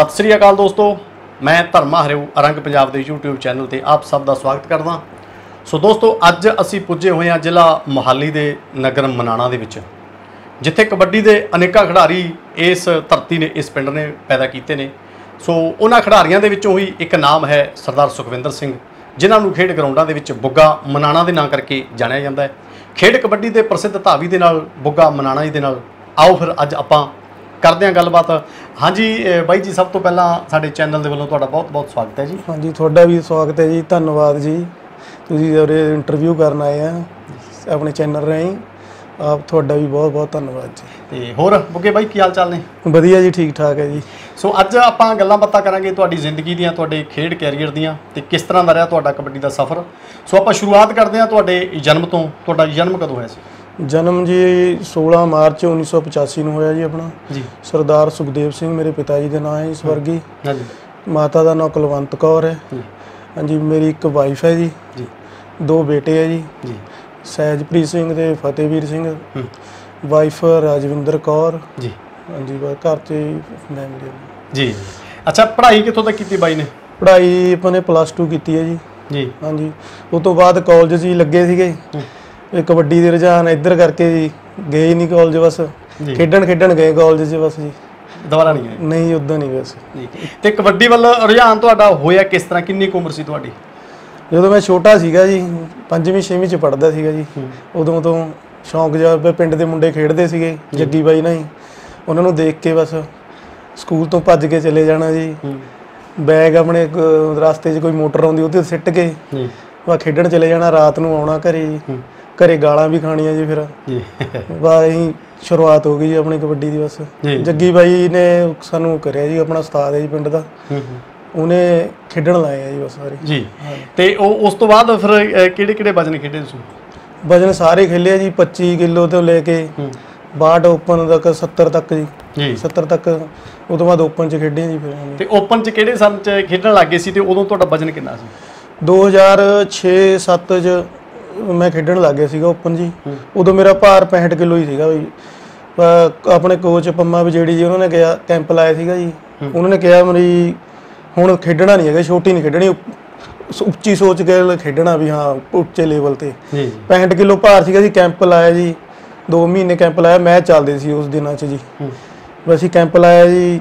ਸਤਿ ਸ੍ਰੀ ਅਕਾਲ ਦੋਸਤੋ। ਮੈਂ ਧਰਮਾ ਹਰਿਓ, ਅਰੰਗ ਪੰਜਾਬ ਦੇ YouTube ਚੈਨਲ ਤੇ ਆਪ ਸਭ ਦਾ ਸਵਾਗਤ ਕਰਦਾ। ਸੋ ਦੋਸਤੋ, ਅੱਜ ਅਸੀਂ ਪੁੱਜੇ ਹੋਏ ਹਾਂ ਜ਼ਿਲ੍ਹਾ ਮੋਹਾਲੀ ਦੇ ਨਗਰ ਮਨਾਣਾ ਦੇ ਵਿੱਚ, ਜਿੱਥੇ ਕਬੱਡੀ ਦੇ ਅਨੇਕਾਂ ਖਿਡਾਰੀ ਇਸ ਧਰਤੀ ਨੇ, ਇਸ ਪਿੰਡ ਨੇ ਪੈਦਾ ਕੀਤੇ ਨੇ। ਸੋ ਉਹਨਾਂ ਖਿਡਾਰੀਆਂ ਦੇ ਵਿੱਚੋਂ ਹੀ ਇੱਕ ਨਾਮ ਹੈ ਸਰਦਾਰ ਸੁਖਵਿੰਦਰ ਸਿੰਘ, ਜਿਨ੍ਹਾਂ ਨੂੰ ਖੇਡ ਗਰਾਊਂਡਾਂ ਦੇ ਵਿੱਚ ਬੁੱਗਾ ਮਨਾਣਾ ਦੇ ਨਾਂ ਕਰਕੇ ਜਾਣਿਆ ਜਾਂਦਾ ਹੈ। ਖੇਡ ਕਬੱਡੀ ਦੇ ਪ੍ਰਸਿੱਧ ਧਾਵੀ ਦੇ ਨਾਲ ਬੁੱਗਾ ਮਨਾਣਾ ਜੀ ਦੇ ਨਾਲ। ਆਓ ਫਿਰ ਅੱਜ ਆਪਾਂ ਕਰਦੇ ਹਾਂ ਗੱਲਬਾਤ। ਹਾਂਜੀ ਬਾਈ ਜੀ ਸਭ ਤੋਂ ਪਹਿਲਾਂ ਸਾਡੇ ਚੈਨਲ ਦੇ ਵੱਲੋਂ ਤੁਹਾਡਾ ਬਹੁਤ-ਬਹੁਤ ਸਵਾਗਤ ਹੈ ਜੀ। ਹਾਂਜੀ ਤੁਹਾਡਾ ਵੀ ਸਵਾਗਤ ਹੈ ਜੀ। ਧੰਨਵਾਦ ਜੀ। ਤੁਸੀਂ ਉਰੇ ਇੰਟਰਵਿਊ ਕਰਨ ਆਏ ਆ ਆਪਣੇ ਚੈਨਲ ਰਾਹੀਂ। ਆਪ ਤੁਹਾਡਾ ਵੀ ਬਹੁਤ ਬਹੁਤ ਧੰਨਵਾਦ ਜੀ। ਤੇ ਹੋਰ ਬੁੱਗੇ ਬਾਈ ਕੀ ਹਾਲ ਚਾਲ ਨੇ? ਵਧੀਆ ਜੀ ਠੀਕ ਠਾਕ ਹੈ ਜੀ। ਸੋ ਅੱਜ ਆਪਾਂ ਗੱਲਾਂ ਬਾਤਾਂ ਕਰਾਂਗੇ ਤੁਹਾਡੀ ਜ਼ਿੰਦਗੀ ਦੀਆਂ ਤੁਹਾਡੇ ਖੇਡ ਕੈਰੀਅਰ ਦੀਆਂ ਤੇ ਕਿਸ ਤਰ੍ਹਾਂ ਦਾ ਰਿਹਾ ਤੁਹਾਡਾ ਕਬੱਡੀ ਦਾ ਸਫ਼ਰ। ਸੋ ਆਪਾਂ ਸ਼ੁਰੂਆਤ ਕਰਦੇ ਹਾਂ ਤੁਹਾਡੇ ਜਨਮ ਤੋਂ ਤੁਹਾਡਾ ਜਨਮ ਕਦੋਂ ਹੋਇਆ ਸੀ? ਜਨਮ ਜੀ 16 ਮਾਰਚ 1985 ਨੂੰ ਹੋਇਆ ਜੀ ਆਪਣਾ। ਜੀ। ਸਰਦਾਰ ਸੁਖਦੇਵ ਸਿੰਘ ਮੇਰੇ ਪਿਤਾ ਜੀ ਦੇ ਨਾਮ ਹੈ ਜੀ ਸਵਰਗੀ ਹਾਂਜੀ। ਮਾਤਾ ਦਾ ਨਾਮ ਕੁਲਵੰਤ ਕੌਰ ਹੈ। ਜੀ। ਹਾਂਜੀ ਮੇਰੀ ਇੱਕ ਵਾਈਫ ਹੈ ਜੀ। ਜੀ। ਦੋ ਬੇਟੇ ਹੈ ਜੀ। ਜੀ। ਸਹਿਜਪ੍ਰੀਤ ਸਿੰਘ ਤੇ ਫਤਿਹਵੀਰ ਸਿੰਘ। ਹੂੰ, ਵਾਈਫ ਰਾਜਵਿੰਦਰ ਕੌਰ। ਜੀ। ਹਾਂਜੀ ਬਸ ਘਰ 'ਚ ਫੈਮਿਲੀ ਜੀ। ਅੱਛਾ ਪੜ੍ਹਾਈ ਕਿੱਥੋਂ ਤੱਕ ਕੀਤੀ ਬਾਈ ਨੇ? ਪੜ੍ਹਾਈ ਆਪਾਂ ਨੇ ਪਲੱਸ 2 ਕੀਤੀ ਹੈ ਜੀ। ਜੀ। ਹਾਂਜੀ। ਉਸ ਤੋਂ ਬਾਅਦ ਕਾਲਜ ਹੀ ਲੱਗੇ ਸੀਗੇ। ਇਹ ਕਬੱਡੀ ਦੇ ਰੁਝਾਨ ਇੱਧਰ ਕਰਕੇ ਜੀ ਗਏ ਹੀ ਨਹੀਂ ਕਾਲਜ ਬਸ। ਜੀ। ਖੇਡਣ ਖੇਡਣ ਗਏ ਕਾਲਜ 'ਚ ਬਸ ਜੀ। ਦੁਬਾਰਾ ਨਹੀਂ ਆਏ ਨਹੀਂ ਉਦਾਂ ਨਹੀਂ ਬਸ। ਜੀ। ਤੇ ਕਬੱਡੀ ਵੱਲ ਰੁਝਾਨ ਤੁਹਾਡਾ ਹੋਇਆ ਕਿਸ ਤਰ੍ਹਾਂ? ਕਿੰਨੀ ਕੁ ਉਮਰ ਸੀ ਤੁਹਾਡੀ? ਜਦੋਂ ਮੈਂ ਛੋਟਾ ਸੀਗਾ ਜੀ ਪੰਜਵੀਂ ਛੇਵੀਂ 'ਚ ਪੜ੍ਹਦਾ ਸੀਗਾ ਜੀ। ਉਦੋਂ ਤੋਂ ਸ਼ੌਂਕ ਜਿਹਾ ਵੀ ਪਿੰਡ ਦੇ ਮੁੰਡੇ ਖੇਡਦੇ ਸੀਗੇ ਜੱਗੀ ਬਾਈ ਨਾਲ ਹੀ। ਉਹਨਾਂ ਨੂੰ ਦੇਖ ਕੇ ਬਸ ਸਕੂਲ ਤੋਂ ਭੱਜ ਕੇ ਚਲੇ ਜਾਣਾ ਜੀ। ਬੈਗ ਆਪਣੇ ਕ- ਰਸਤੇ 'ਚ ਕੋਈ ਮੋਟਰ ਆਉਂਦੀ ਉਹਦੇ ਤੇ ਸਿੱਟ ਕੇ। ਜੀ। ਵਾ ਖੇਡਣ ਚਲੇ ਜਾਣਾ ਰਾਤ ਨੂੰ ਆਉਣਾ ਘਰੇ ਜੀ। ਹੂੰ, ਘਰੇ ਗਾਲਾਂ ਵੀ ਖਾਣੀਆਂ ਜੀ ਫਿਰ। ਜੀ। ਇਹੀ ਸ਼ੁਰੂਆਤ ਹੋ ਗਈ ਜੀ ਆਪਣੀ ਕਬੱਡੀ ਦੀ ਬਸ। ਜੱਗੀ ਬਾਈ ਨੇ ਸਾਨੂੰ ਕਰਿਆ ਜੀ ਆਪਣਾ ਉਸਤਾਦ ਹੈ ਜੀ ਪਿੰਡ ਦਾ। ਉਹਨੇ ਖੇਡਣ ਲਾਏ ਆ ਜੀ ਬਸ ਸਾਰੇ। ਜੀ। ਤੇ ਉਹ ਉਸ ਤੋਂ ਬਾਅਦ ਫਿਰ ਕਿਹੜੇ ਕਿਹੜੇ ਵਜਨ ਖੇਡੇ ਤੁਸੀਂ? ਵਜਨ ਸਾਰੇ ਖੇਲੇ ਜੀ 25 ਕਿਲੋ ਤੋਂ ਲੈ ਕੇ ਹੂੰ। 62 ਓਪਨ ਤੱਕ 70 ਤੱਕ ਜੀ। ਜੀ। 70 ਤੱਕ ਉਹ ਤੋਂ ਬਾਅਦ ਓਪਨ ਚ ਖੇਡੇ ਜੀ ਫਿਰ। ਤੇ ਓਪਨ ਚ ਕਿਹੜੇ ਸਾਲ ਚ ਖੇਡਣ ਲੱਗੇ ਸੀ ਤੇ ਉਦੋਂ ਤੁਹਾਡਾ ਵਜਨ ਕਿੰਨਾ ਸੀ? 2006-7 ਚ ਮੈਂ ਖੇਡਣ ਲੱਗ ਗਿਆ ਸੀਗਾ ਓਪਨ ਜੀ। ਉਦੋਂ ਮੇਰਾ ਭਾਰ 65 ਕਿਲੋ ਹੀ ਸੀਗਾ ਪਰ ਆਪਣੇ ਕੋਚ ਪੰਮਾ ਵਿਜੇੜੀ ਜੀ ਉਹਨਾਂ ਨੇ ਕਿਹਾ ਕੈਂਪ ਲਾਇਆ ਸੀਗਾ ਜੀ। ਉਹਨਾਂ ਨੇ ਕਿਹਾ ਮੇਰੀ ਹੁਣ ਖੇਡਣਾ ਨਹੀਂ ਹੈਗਾ ਛੋਟੀ ਨਹੀਂ ਖੇਡਣੀ। ਉੱਚ- ਸੋਚ ਕੇ ਖੇਡਣਾ ਵੀ ਹਾਂ ਉੱਚੇ ਲੈਵਲ ਤੇ। ਜੀ। 65 ਕਿਲੋ ਭਾਰ ਸੀਗਾ ਜੀ ਕੈਂਪ ਲਾਇਆ ਜੀ। 2 ਮਹੀਨੇ ਕੈਂਪ ਲਾਇਆ ਮੈਚ ਚੱਲਦੇ ਸੀ ਉਸ ਦਿਨਾਂ 'ਚ ਜੀ। ਬਸ ਅਸੀਂ ਕੈਂਪ ਲਾਇਆ ਜੀ।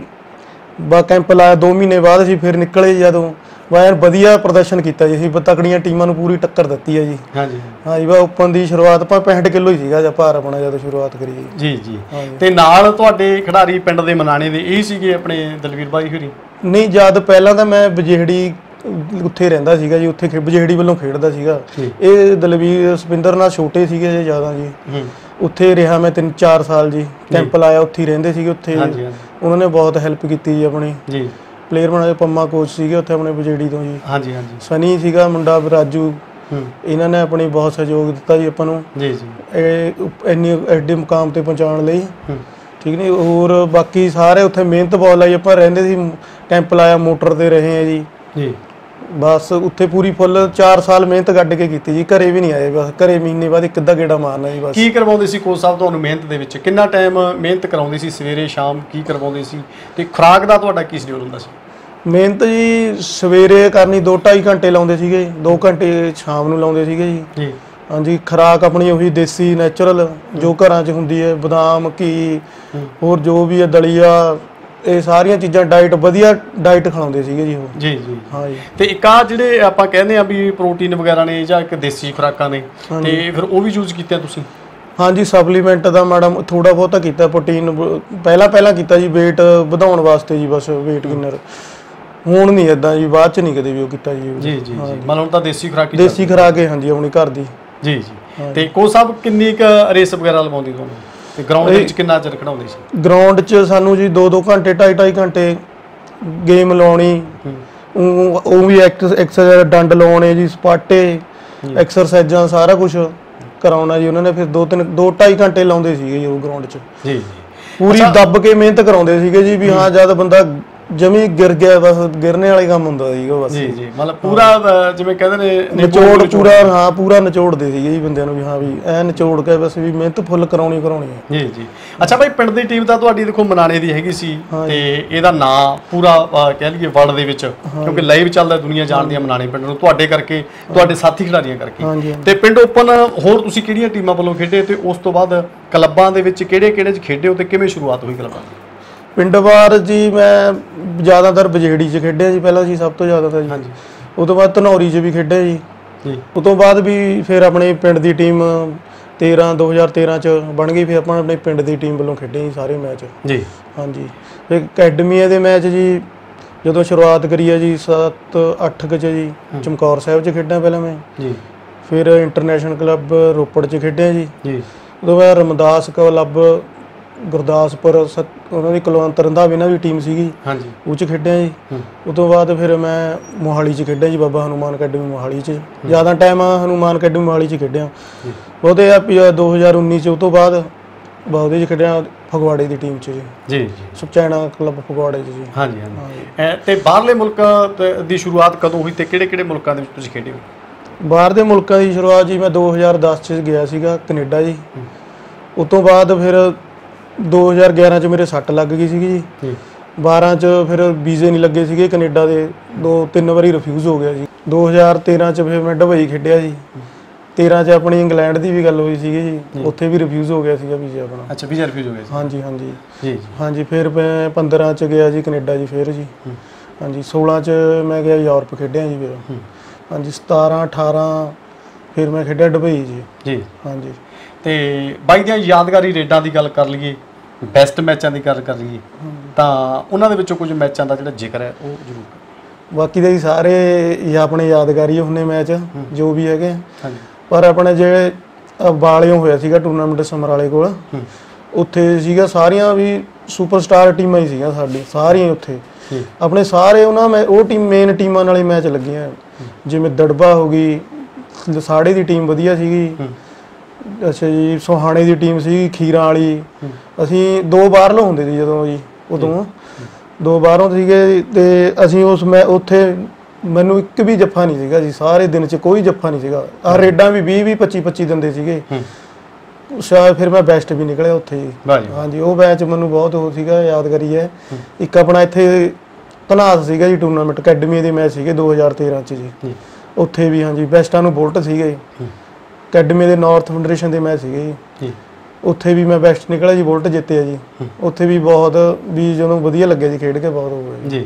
ਬਾ ਕੈਂਪ ਲਾਇਆ 2 ਮਹੀਨੇ ਬਾਅਦ ਅਸੀਂ ਫਿਰ ਨਿਕਲੇ ਜਦੋਂ। ਬਾ ਯਾਰ ਵਧੀਆ ਪ੍ਰਦਰਸ਼ਨ ਕੀਤਾ ਜੀ ਅਸੀਂ ਤਕੜੀਆਂ ਟੀਮਾਂ ਨੂੰ ਪੂਰੀ ਟੱਕਰ ਦਿੱਤੀ ਹੈ ਜੀ। ਹਾਂਜੀ। ਹਾਂ ਜੀ ਬਾ ਓਪਨ ਦੀ ਸ਼ੁਰੂਆਤ ਆਪਾਂ 65 ਕਿਲੋ ਹੀ ਸੀਗਾ ਜਾਂ ਭਾਰ ਆਪਣਾ ਜਦੋਂ ਸ਼ੁਰੂਆਤ ਕਰੀ ਜੀ। ਜੀ। ਤੇ ਨਾਲ ਤੁਹਾਡੇ ਖਿਡਾਰੀ ਪਿੰਡ ਦੇ ਮਨਾਣੇ ਦੇ ਇਹ ਸੀਗੇ ਆਪਣੇ ਦਲਵੀਰ ਬਾਈ ਹੋਰੀ? ਨਹੀਂ ਜਦ ਪਹਿਲਾਂ ਤਾਂ ਮੈਂ ਬਜੇੜੀ ਉੱਥੇ ਰਹਿੰਦਾ ਸੀਗਾ ਜੀ ਉੱਥੇ ਬਜੇੜੀ ਵੱਲੋਂ ਖੇਡਦਾ ਸੀਗਾ। ਇਹ ਦਲਵੀਰ ਸਪਿੰਦਰ ਨਾਲ ਛੋਟੇ ਸੀਗੇ ਜੀ ਜ਼ਿਆਦਾ ਜੀ। ਉੱਥੇ ਰਿਹਾ ਮੈਂ 3-4 ਸਾਲ ਜੀ। ਕੈਂਪ ਲਾਇਆ ਉੱਥੇ ਰਹਿੰਦੇ ਸੀਗੇ ਉੱਥੇ। ਉਹਨਾਂ ਨੇ ਬਹੁਤ ਹੈਲਪ ਕੀਤੀ ਜੀ ਆਪਣੀ। ਜੀ। ਪਲੇਅਰ ਬਣਾ ਪੰਮਾ ਕੋਚ ਸੀਗੇ ਉੱਥੇ ਆਪਣੇ ਬਜੇੜੀ ਤੋਂ ਜੀ। ਹਾਂਜੀ ਹਾਂਜੀ। ਸਨੀ ਸੀਗਾ ਮੁੰਡਾ ਰਾਜੂ। ਇਹਨਾਂ ਨੇ ਆਪਣੀ ਬਹੁਤ ਸਹਿਯੋਗ ਦਿੱਤਾ ਜੀ ਆਪਾਂ ਨੂੰ। ਜੀ ਜੀ। ਇਹ ਇੰਨੀ ਐਡੇ ਮੁਕਾਮ ਤੇ ਪਹੁੰਚਾਉਣ ਲਈ। ਠੀਕ ਨਹੀਂ ਹੋਰ ਬਾਕੀ ਸਾਰੇ ਉੱਥੇ ਮਿਹਨਤ ਬਹੁਤ ਲਾਈ ਆਪਾਂ ਰਹਿੰਦੇ ਸੀ ਕੈਂਪ ਲਾਇਆ ਮੋਟਰ ਤੇ ਰਹੇ ਆ ਜੀ। ਜੀ। ਬਸ ਉੱਥੇ ਪੂਰੀ ਫੁੱਲ 4 ਸਾਲ ਮਿਹਨਤ ਕੱਢ ਕੇ ਕੀਤੀ ਜੀ ਘਰੇ ਵੀ ਨਹੀਂ ਆਏ ਬਸ ਘਰੇ ਮਹੀਨੇ ਬਾਅਦ ਇੱਕ ਅੱਧਾ ਗੇੜਾ ਮਾਰਨਾ ਜੀ ਬਸ। ਕੀ ਕਰਵਾਉਂਦੇ ਸੀ ਕੋਚ ਸਾਹਿਬ ਤੁਹਾਨੂੰ ਮਿਹਨਤ ਦੇ ਵਿੱਚ? ਕਿੰਨਾ ਟਾਈਮ ਮਿਹਨਤ ਕਰਾਉਂਦੇ ਸੀ ਸਵੇਰੇ ਸ਼ਾਮ ਕੀ ਕਰਵਾਉਂਦੇ ਸੀ? ਤੇ ਖੁਰਾਕ ਦਾ ਤੁਹਾਡਾ ਕੀ ਸ਼ਡਿਊਲ ਹੁੰਦਾ ਸੀ? ਮਿਹਨਤ ਜੀ ਸਵੇਰੇ ਕਰਨੀ 2.5 ਘੰਟੇ ਲਾਉਂਦੇ ਸੀਗੇ 2 ਘੰਟੇ ਸ਼ਾਮ ਨੂੰ ਲਾਉਂਦੇ ਸੀਗੇ ਜੀ। ਜੀ। ਹਾਂਜੀ ਖਰਾਕ ਆਪਣੀ ਉਹੀ ਦੇਸੀ ਨੈਚੁਰਲ ਜੋ ਘਰਾਂ 'ਚ ਹੁੰਦੀ ਹੈ ਬਦਾਮ ਹੂੰ। ਹੋਰ ਜੋ ਵੀ ਹੈ ਦਲੀਆ ਇਹ ਸਾਰੀਆਂ ਚੀਜ਼ਾਂ ਡਾਈਟ ਵਧੀਆ ਡਾਈਟ ਖਿਲਾਉਂਦੇ ਸੀਗੇ ਜੀ ਉਹ। ਜੀ ਜੀ। ਹਾਂ ਜੀ। ਤੇ ਇੱਕ ਆ ਜਿਹੜੇ ਆਪਾਂ ਕਹਿੰਦੇ ਆ ਵੀ ਪ੍ਰੋਟੀਨ ਵਗੈਰਾ ਨੇ ਜਾਂ ਇੱਕ ਦੇਸੀ ਖੁਰਾਕਾਂ ਨੇ ਤੇ ਫਿਰ ਉਹ ਵੀ ਯੂਜ਼ ਕੀਤੇ ਤੁਸੀਂ? ਹਾਂਜੀ ਸਪਲੀਮੈਂਟ ਦਾ ਮਾੜਾ ਥੋੜਾ ਬਹੁਤਾ ਕੀਤਾ ਪ੍ਰੋਟੀਨ ਪਹਿਲਾਂ ਪਹਿਲਾਂ ਕੀਤਾ ਜੀ weight ਵਧਾਉਣ ਵਾਸਤੇ ਜੀ ਬਸ weight gainer ਹੁਣ ਨਹੀਂ ਇਦਾਂ ਜੀ ਬਾਅਦ ਚ ਨਹੀਂ ਕਦੇ ਵੀ ਉਹ ਕੀਤਾ ਜੀ। ਜੀ ਜੀ ਮਤਲਬ ਹੁਣ ਤਾਂ ਦੇਸੀ ਖੁਰਾਕ ਹੀ ਦੇਸੀ ਖਰਾਕ ਹੈ ਹਾਂਜੀ ਆਪਣੀ ਘਰ ਦੀ। ਜੀ ਜੀ। ਤੇ ਕੋਚ ਸਾਹਿਬ ਕਿੰਨੀ ਕ ਰੇਸ ਵਗੈਰਾ ਲਵਾਉਂਦੀ ਤੁਹਾਨੂੰ ਤੇ ਗਰਾਊਂਡ ਵਿੱਚ ਕਿੰਨਾ ਚਿਰ ਖੜਾਉਂਦੇ ਸੀ? ਗਰਾਊਂਡ 'ਚ ਸਾਨੂੰ ਜੀ 2-2 ਘੰਟੇ 2.5 ਘੰਟੇ ਗੇਮ ਲਾਉਣੀ। ਉਹ ਵੀ ਐਕਸਰਸਾਈਜ਼ ਡੰਡ ਲਾਉਣੇ ਜੀ ਸਪਾਟੇ ਐਕਸਰਸਾਈਜ਼ਾਂ ਸਾਰਾ ਕੁਝ ਕਰਾਉਣਾ ਜੀ ਉਹਨਾਂ ਨੇ। ਫਿਰ 2-3 2.5 ਘੰਟੇ ਲਾਉਂਦੇ ਸੀਗੇ ਜੀ ਉਹ ਗਰਾਊਂਡ 'ਚ। ਜੀ ਜੀ। ਪੂਰੀ ਦੱਬ ਕੇ ਮਿਹਨਤ ਕਰਾਉਂਦੇ ਸੀਗੇ ਜੀ ਵੀ ਹਾਂ ਜਦ ਬੰਦਾ ਜਮੀ ਗਿਰ ਗਿਆ ਬਸ ਗਿਰਨੇ ਵਾਲੇ ਕੰਮ ਹੁੰਦਾ ਸੀਗਾ ਬਸ। ਜੀ ਜੀ ਮਤਲਬ ਪੂਰਾ ਜਿਵੇਂ ਕਹਿੰਦੇ ਨੇ ਨਿਚੋੜ। ਪੂਰਾ ਹਾਂ ਪੂਰਾ ਨਿਚੋੜਦੇ ਸੀਗੇ ਜੀ ਬੰਦਿਆਂ ਨੂੰ ਵੀ ਹਾਂ ਵੀ ਐ ਨਿਚੋੜ ਕੇ ਬਸ ਵੀ ਮਿਹਨਤ ਫੁੱਲ ਕਰਾਉਣੀ ਕਰਾਉਣੀ ਹੈ ਜੀ ਜੀ। ਅੱਛਾ ਭਾਈ ਪਿੰਡ ਦੀ ਟੀਮ ਤਾਂ ਤੁਹਾਡੀ ਦੇਖੋ ਮਨਾਣੇ ਦੀ ਹੈਗੀ ਸੀ ਤੇ ਇਹਦਾ ਨਾਂ ਪੂਰਾ ਕਹਿ ਲਈਏ ਵਰਲਡ ਦੇ ਵਿੱਚ ਕਿਉਂਕਿ ਲਾਈਵ ਚੱਲਦਾ ਦੁਨੀਆ ਜਾਣਦੀ ਹੈ ਮਨਾਣੇ ਪਿੰਡ ਨੂੰ ਤੁਹਾਡੇ ਕਰਕੇ ਤੁਹਾਡੇ ਸਾਥੀ ਖਿਡਾਰੀਆਂ ਕਰਕੇ। ਤੇ ਪਿੰਡ ਓਪਨ ਹੋਰ ਤੁਸੀਂ ਕਿਹੜੀਆਂ ਟੀਮਾਂ ਵੱਲੋਂ ਖੇਡੇ ਤੇ ਉਸ ਤੋਂ ਬਾਅਦ ਕਲੱਬਾਂ ਦੇ ਵਿੱਚ ਕਿਹੜੇ ਕਿਹੜੇ ਚ ਖੇਡੇ ਹੋ ਤੇ ਕਿਵੇਂ ਸ਼ੁਰੂਆਤ ਹੋਈ ਕਲੱਬਾਂ ਦੀ? ਪਿੰਡ ਵਾਰ ਜੀ ਮੈਂ ਜ਼ਿਆਦਾਤਰ ਬਜੇੜੀ 'ਚ ਖੇਡਿਆ ਜੀ ਪਹਿਲਾਂ ਜੀ ਸਭ ਤੋਂ ਜ਼ਿਆਦਾ ਤਾਂ ਜੀ। ਹਾਂਜੀ। ਉਹ ਤੋਂ ਬਾਅਦ ਧਨੌਰੀ 'ਚ ਵੀ ਖੇਡਿਆ ਜੀ। ਜੀ। ਉਸ ਤੋਂ ਬਾਅਦ ਵੀ ਫਿਰ ਆਪਣੇ ਪਿੰਡ ਦੀ ਟੀਮ 13 2013 ਚ ਬਣ ਗਈ ਫਿਰ ਆਪਾਂ ਆਪਣੇ ਪਿੰਡ ਦੀ ਟੀਮ ਵੱਲੋਂ ਖੇਡੇ ਜੀ ਸਾਰੇ ਮੈਚ। ਜੀ। ਹਾਂਜੀ। ਫਿਰ ਅਕੈਡਮੀ ਦੇ ਮੈਚ ਜੀ ਜਦੋਂ ਸ਼ੁਰੂਆਤ ਕਰੀ ਹੈ ਜੀ 7 8 ਚ ਜੀ ਚਮਕੌਰ ਸਾਹਿਬ ਚ ਖੇਡਿਆ ਪਹਿਲਾਂ ਮੈਂ। ਜੀ। ਫਿਰ ਇੰਟਰਨੈਸ਼ਨਲ ਕਲੱਬ ਰੋਪੜ ਚ ਖੇਡਿਆ ਜੀ। ਜੀ। ਉਦੋਂ ਬਾਅਦ ਰਮਦਾਸ ਕਲੱਬ ਗੁਰਦਾਸਪੁਰ ਸਤ- ਉਹਨਾਂ ਦੀ ਕੁਲਵੰਤ ਰੰਧਾਵੇ ਨਾਲ ਵੀ ਟੀਮ ਸੀਗੀ। ਹਾਂਜੀ। ਉਹ ਚ ਖੇਡਿਆ ਜੀ। ਉਸ ਤੋਂ ਬਾਅਦ ਫਿਰ ਮੈਂ ਮੋਹਾਲੀ ਚ ਖੇਡਿਆ ਜੀ ਬਾਬਾ ਹਨੂਮਾਨ ਅਕੈਡਮੀ ਮੋਹਾਲੀ ਚ। ਜ਼ਿਆਦਾ ਟਾਈਮ ਹਨੂਮਾਨ ਅਕੈਡਮੀ ਮੋਹਾਲੀ ਚ ਖੇਡਿਆ। ਉਹਦੇ ਆ ਵੀ 2019 ਚ ਉਸ ਤੋਂ ਬਾਅਦ ਬਹੁਦੇ ਚ ਖੇਡਿਆ ਫਗਵਾੜੇ ਦੀ ਟੀਮ ਚ ਜੀ। ਜੀ ਜੀ। ਸੁਚੈਨਾ ਕਲੱਬ ਫਗਵਾੜੇ ਚ ਜੀ। ਹਾਂਜੀ ਹਾਂਜੀ। ਐ ਤੇ ਬਾਹਰਲੇ ਮੁਲਕ ਤੇ- ਦੀ ਸ਼ੁਰੂਆਤ ਕਦੋਂ ਹੋਈ ਤੇ ਕਿਹੜੇ ਕਿਹੜੇ ਮੁਲਕਾਂ ਦੇ ਵਿੱਚ ਤੁਸੀਂ ਖੇਡੇ ਹੋ? ਬਾਹਰ ਦੇ ਮੁਲਕਾਂ ਦੀ ਸ਼ੁਰੂਆਤ ਜੀ ਮੈਂ 2010 ਚ ਗਿਆ ਸੀਗਾ ਕੈਨੇਡਾ ਜੀ। ਉਸ ਤੋਂ ਬਾਅਦ ਫਿਰ 2011 ਚ ਮੇਰੇ ਸੱਟ ਲੱਗ ਗਈ ਸੀਗੀ ਜੀ। ਜੀ 12 ਚ ਫਿਰ ਵੀਜ਼ੇ ਨਹੀਂ ਲੱਗੇ ਸੀਗੇ ਕੈਨੇਡਾ ਦੇ ਦੋ ਤਿੰਨ ਵਾਰੀ ਰਿਫਿਊਜ਼ ਹੋ ਗਿਆ ਜੀ। 2013 ਚ ਫਿਰ ਮੈਂ ਦੁਬਈ ਖੇਡਿਆ ਜੀ। 13 ਚ ਆਪਣੀ ਇੰਗਲੈਂਡ ਦੀ ਵੀ ਗੱਲ ਹੋਈ ਸੀਗੀ ਜੀ। ਉੱਥੇ ਵੀ ਰਿਫਿਊਜ਼ ਹੋ ਗਿਆ ਸੀਗਾ ਵੀਜ਼ਾ ਆਪਣਾ। ਅੱਛਾ ਵੀਜ਼ਾ ਰਿਫਿਊਜ਼ ਹੋ ਗਿਆ ਸੀ। ਹਾਂਜੀ ਹਾਂਜੀ। ਜੀ ਹਾਂਜੀ ਫਿਰ ਮੈਂ 15 ਚ ਗਿਆ ਜੀ ਕੈਨੇਡਾ ਜੀ ਫਿਰ ਜੀ। ਹਾਂਜੀ 16 ਚ ਮੈਂ ਗਿਆ ਯੂਰਪ ਖੇਡਿਆ ਜੀ ਫਿਰ। ਹਾਂਜੀ 17 18 ਫਿਰ ਮੈਂ ਖੇਡਿਆ ਦੁਬਈ ਜੀ। ਜੀ। ਹਾਂਜੀ। ਤੇ ਬਾਈ ਦੀਆਂ ਯਾਦਗਾਰੀ ਰੇਡਾਂ ਦੀ ਗੱਲ ਕਰ ਲਈਏ ਬੈਸਟ ਮੈਚਾਂ ਦੀ ਗੱਲ ਕਰ ਲਈਏ ਤਾਂ ਉਹਨਾਂ ਦੇ ਵਿੱਚੋਂ ਕੁਝ ਮੈਚਾਂ ਦਾ ਜਿਹੜਾ ਜ਼ਿਕਰ ਹੈ ਉਹ ਜ਼ਰੂਰ। ਬਾਕੀ ਦੇ ਜੀ ਸਾਰੇ ਹੀ ਆਪਣੇ ਯਾਦਗਾਰੀ ਹੁੰਨੇ ਮੈਚ ਜੋ ਵੀ ਹੈਗੇ। ਪਰ ਆਪਣੇ ਜਿਹੜੇ ਬਾਲਿਓ ਹੋਇਆ ਸੀਗਾ ਟੂਰਨਾਮੈਂਟ ਸਮਰਾਲੇ ਕੋਲ। ਉੱਥੇ ਸੀਗਾ ਸਾਰੀਆਂ ਵੀ ਸੁਪਰਸਟਾਰ ਟੀਮਾਂ ਹੀ ਸੀਗੀਆਂ ਸਾਡੀ ਸਾਰੀਆਂ ਉੱਥੇ। ਜੀ ਆਪਣੇ ਸਾਰੇ ਉਹਨਾਂ ਮੈਂ ਉਹ ਟੀਮ ਮੇਨ ਟੀਮਾਂ ਨਾਲ ਹੀ ਮੈਚ ਲੱਗੀਆਂ ਜਿਵੇਂ ਦੜਬਾ ਹੋ ਗਈ ਸਾੜੇ ਦੀ ਟੀਮ ਵਧੀਆ ਸੀਗੀ। ਅੱਛਾ ਜੀ ਸੋਹਾਣੇ ਦੀ ਟੀਮ ਸੀ ਖੀਰਾਂ ਵਾਲੀ। ਅਸੀਂ ਦੋ ਬਾਹਰੋਂ ਹੁੰਦੇ ਸੀ ਜਦੋਂ ਜੀ ਉਦੋਂ। ਦੋ ਬਾਹਰੋਂ ਸੀਗੇ ਤੇ ਅਸੀਂ ਉਸ ਮੈਂ ਉੱਥੇ ਮੈਨੂੰ ਇੱਕ ਵੀ ਜੱਫਾ ਨਹੀਂ ਸੀਗਾ ਜੀ ਸਾਰੇ ਦਿਨ ਚ ਕੋਈ ਜੱਫਾ ਨਹੀਂ ਸੀਗਾ। ਆ ਰੇਡਾਂ ਵੀ 20 20 25 25 ਦਿੰਦੇ ਸੀਗੇ। ਸ਼ਾਇਦ ਫਿਰ ਮੈਂ ਬੈਸਟ ਵੀ ਨਿਕਲਿਆ ਉੱਥੇ ਜੀ। ਹਾਂਜੀ ਉਹ ਮੈਚ ਮੈਨੂੰ ਬਹੁਤ ਉਹ ਸੀਗਾ ਯਾਦਗਾਰੀ ਹੈ। ਇੱਕ ਆਪਣਾ ਇੱਥੇ ਧਨਾਸ ਸੀਗਾ ਜੀ ਟੂਰਨਾਮੈਂਟ ਅਕੈਡਮੀ ਦੇ ਮੈਚ ਸੀਗੇ 2013 ਚ ਜੀ। ਉੱਥੇ ਵੀ ਹਾਂਜੀ ਬੈਸਟਾਂ ਨੂੰ ਬੁਲਟ ਸੀਗੇ। ਅਕੈਡਮੀ ਦੇ ਨਾਰਥ ਫੈਡਰੇਸ਼ਨ ਦੇ ਮੈਚ ਸੀਗੇ ਜੀ। ਜੀ। ਉੱਥੇ ਵੀ ਮੈਂ ਬੈਸਟ ਨਿਕਲਿਆ ਜੀ ਬੁਲਟ ਜਿੱਤਿਆ ਜੀ। ਉੱਥੇ ਵੀ ਬਹੁਤ ਵੀ ਜਦੋਂ ਵਧੀਆ ਲੱਗਿਆ ਜੀ ਖੇਡ ਕੇ ਬਹੁਤ ਹੋ ਗਿਆ ਜੀ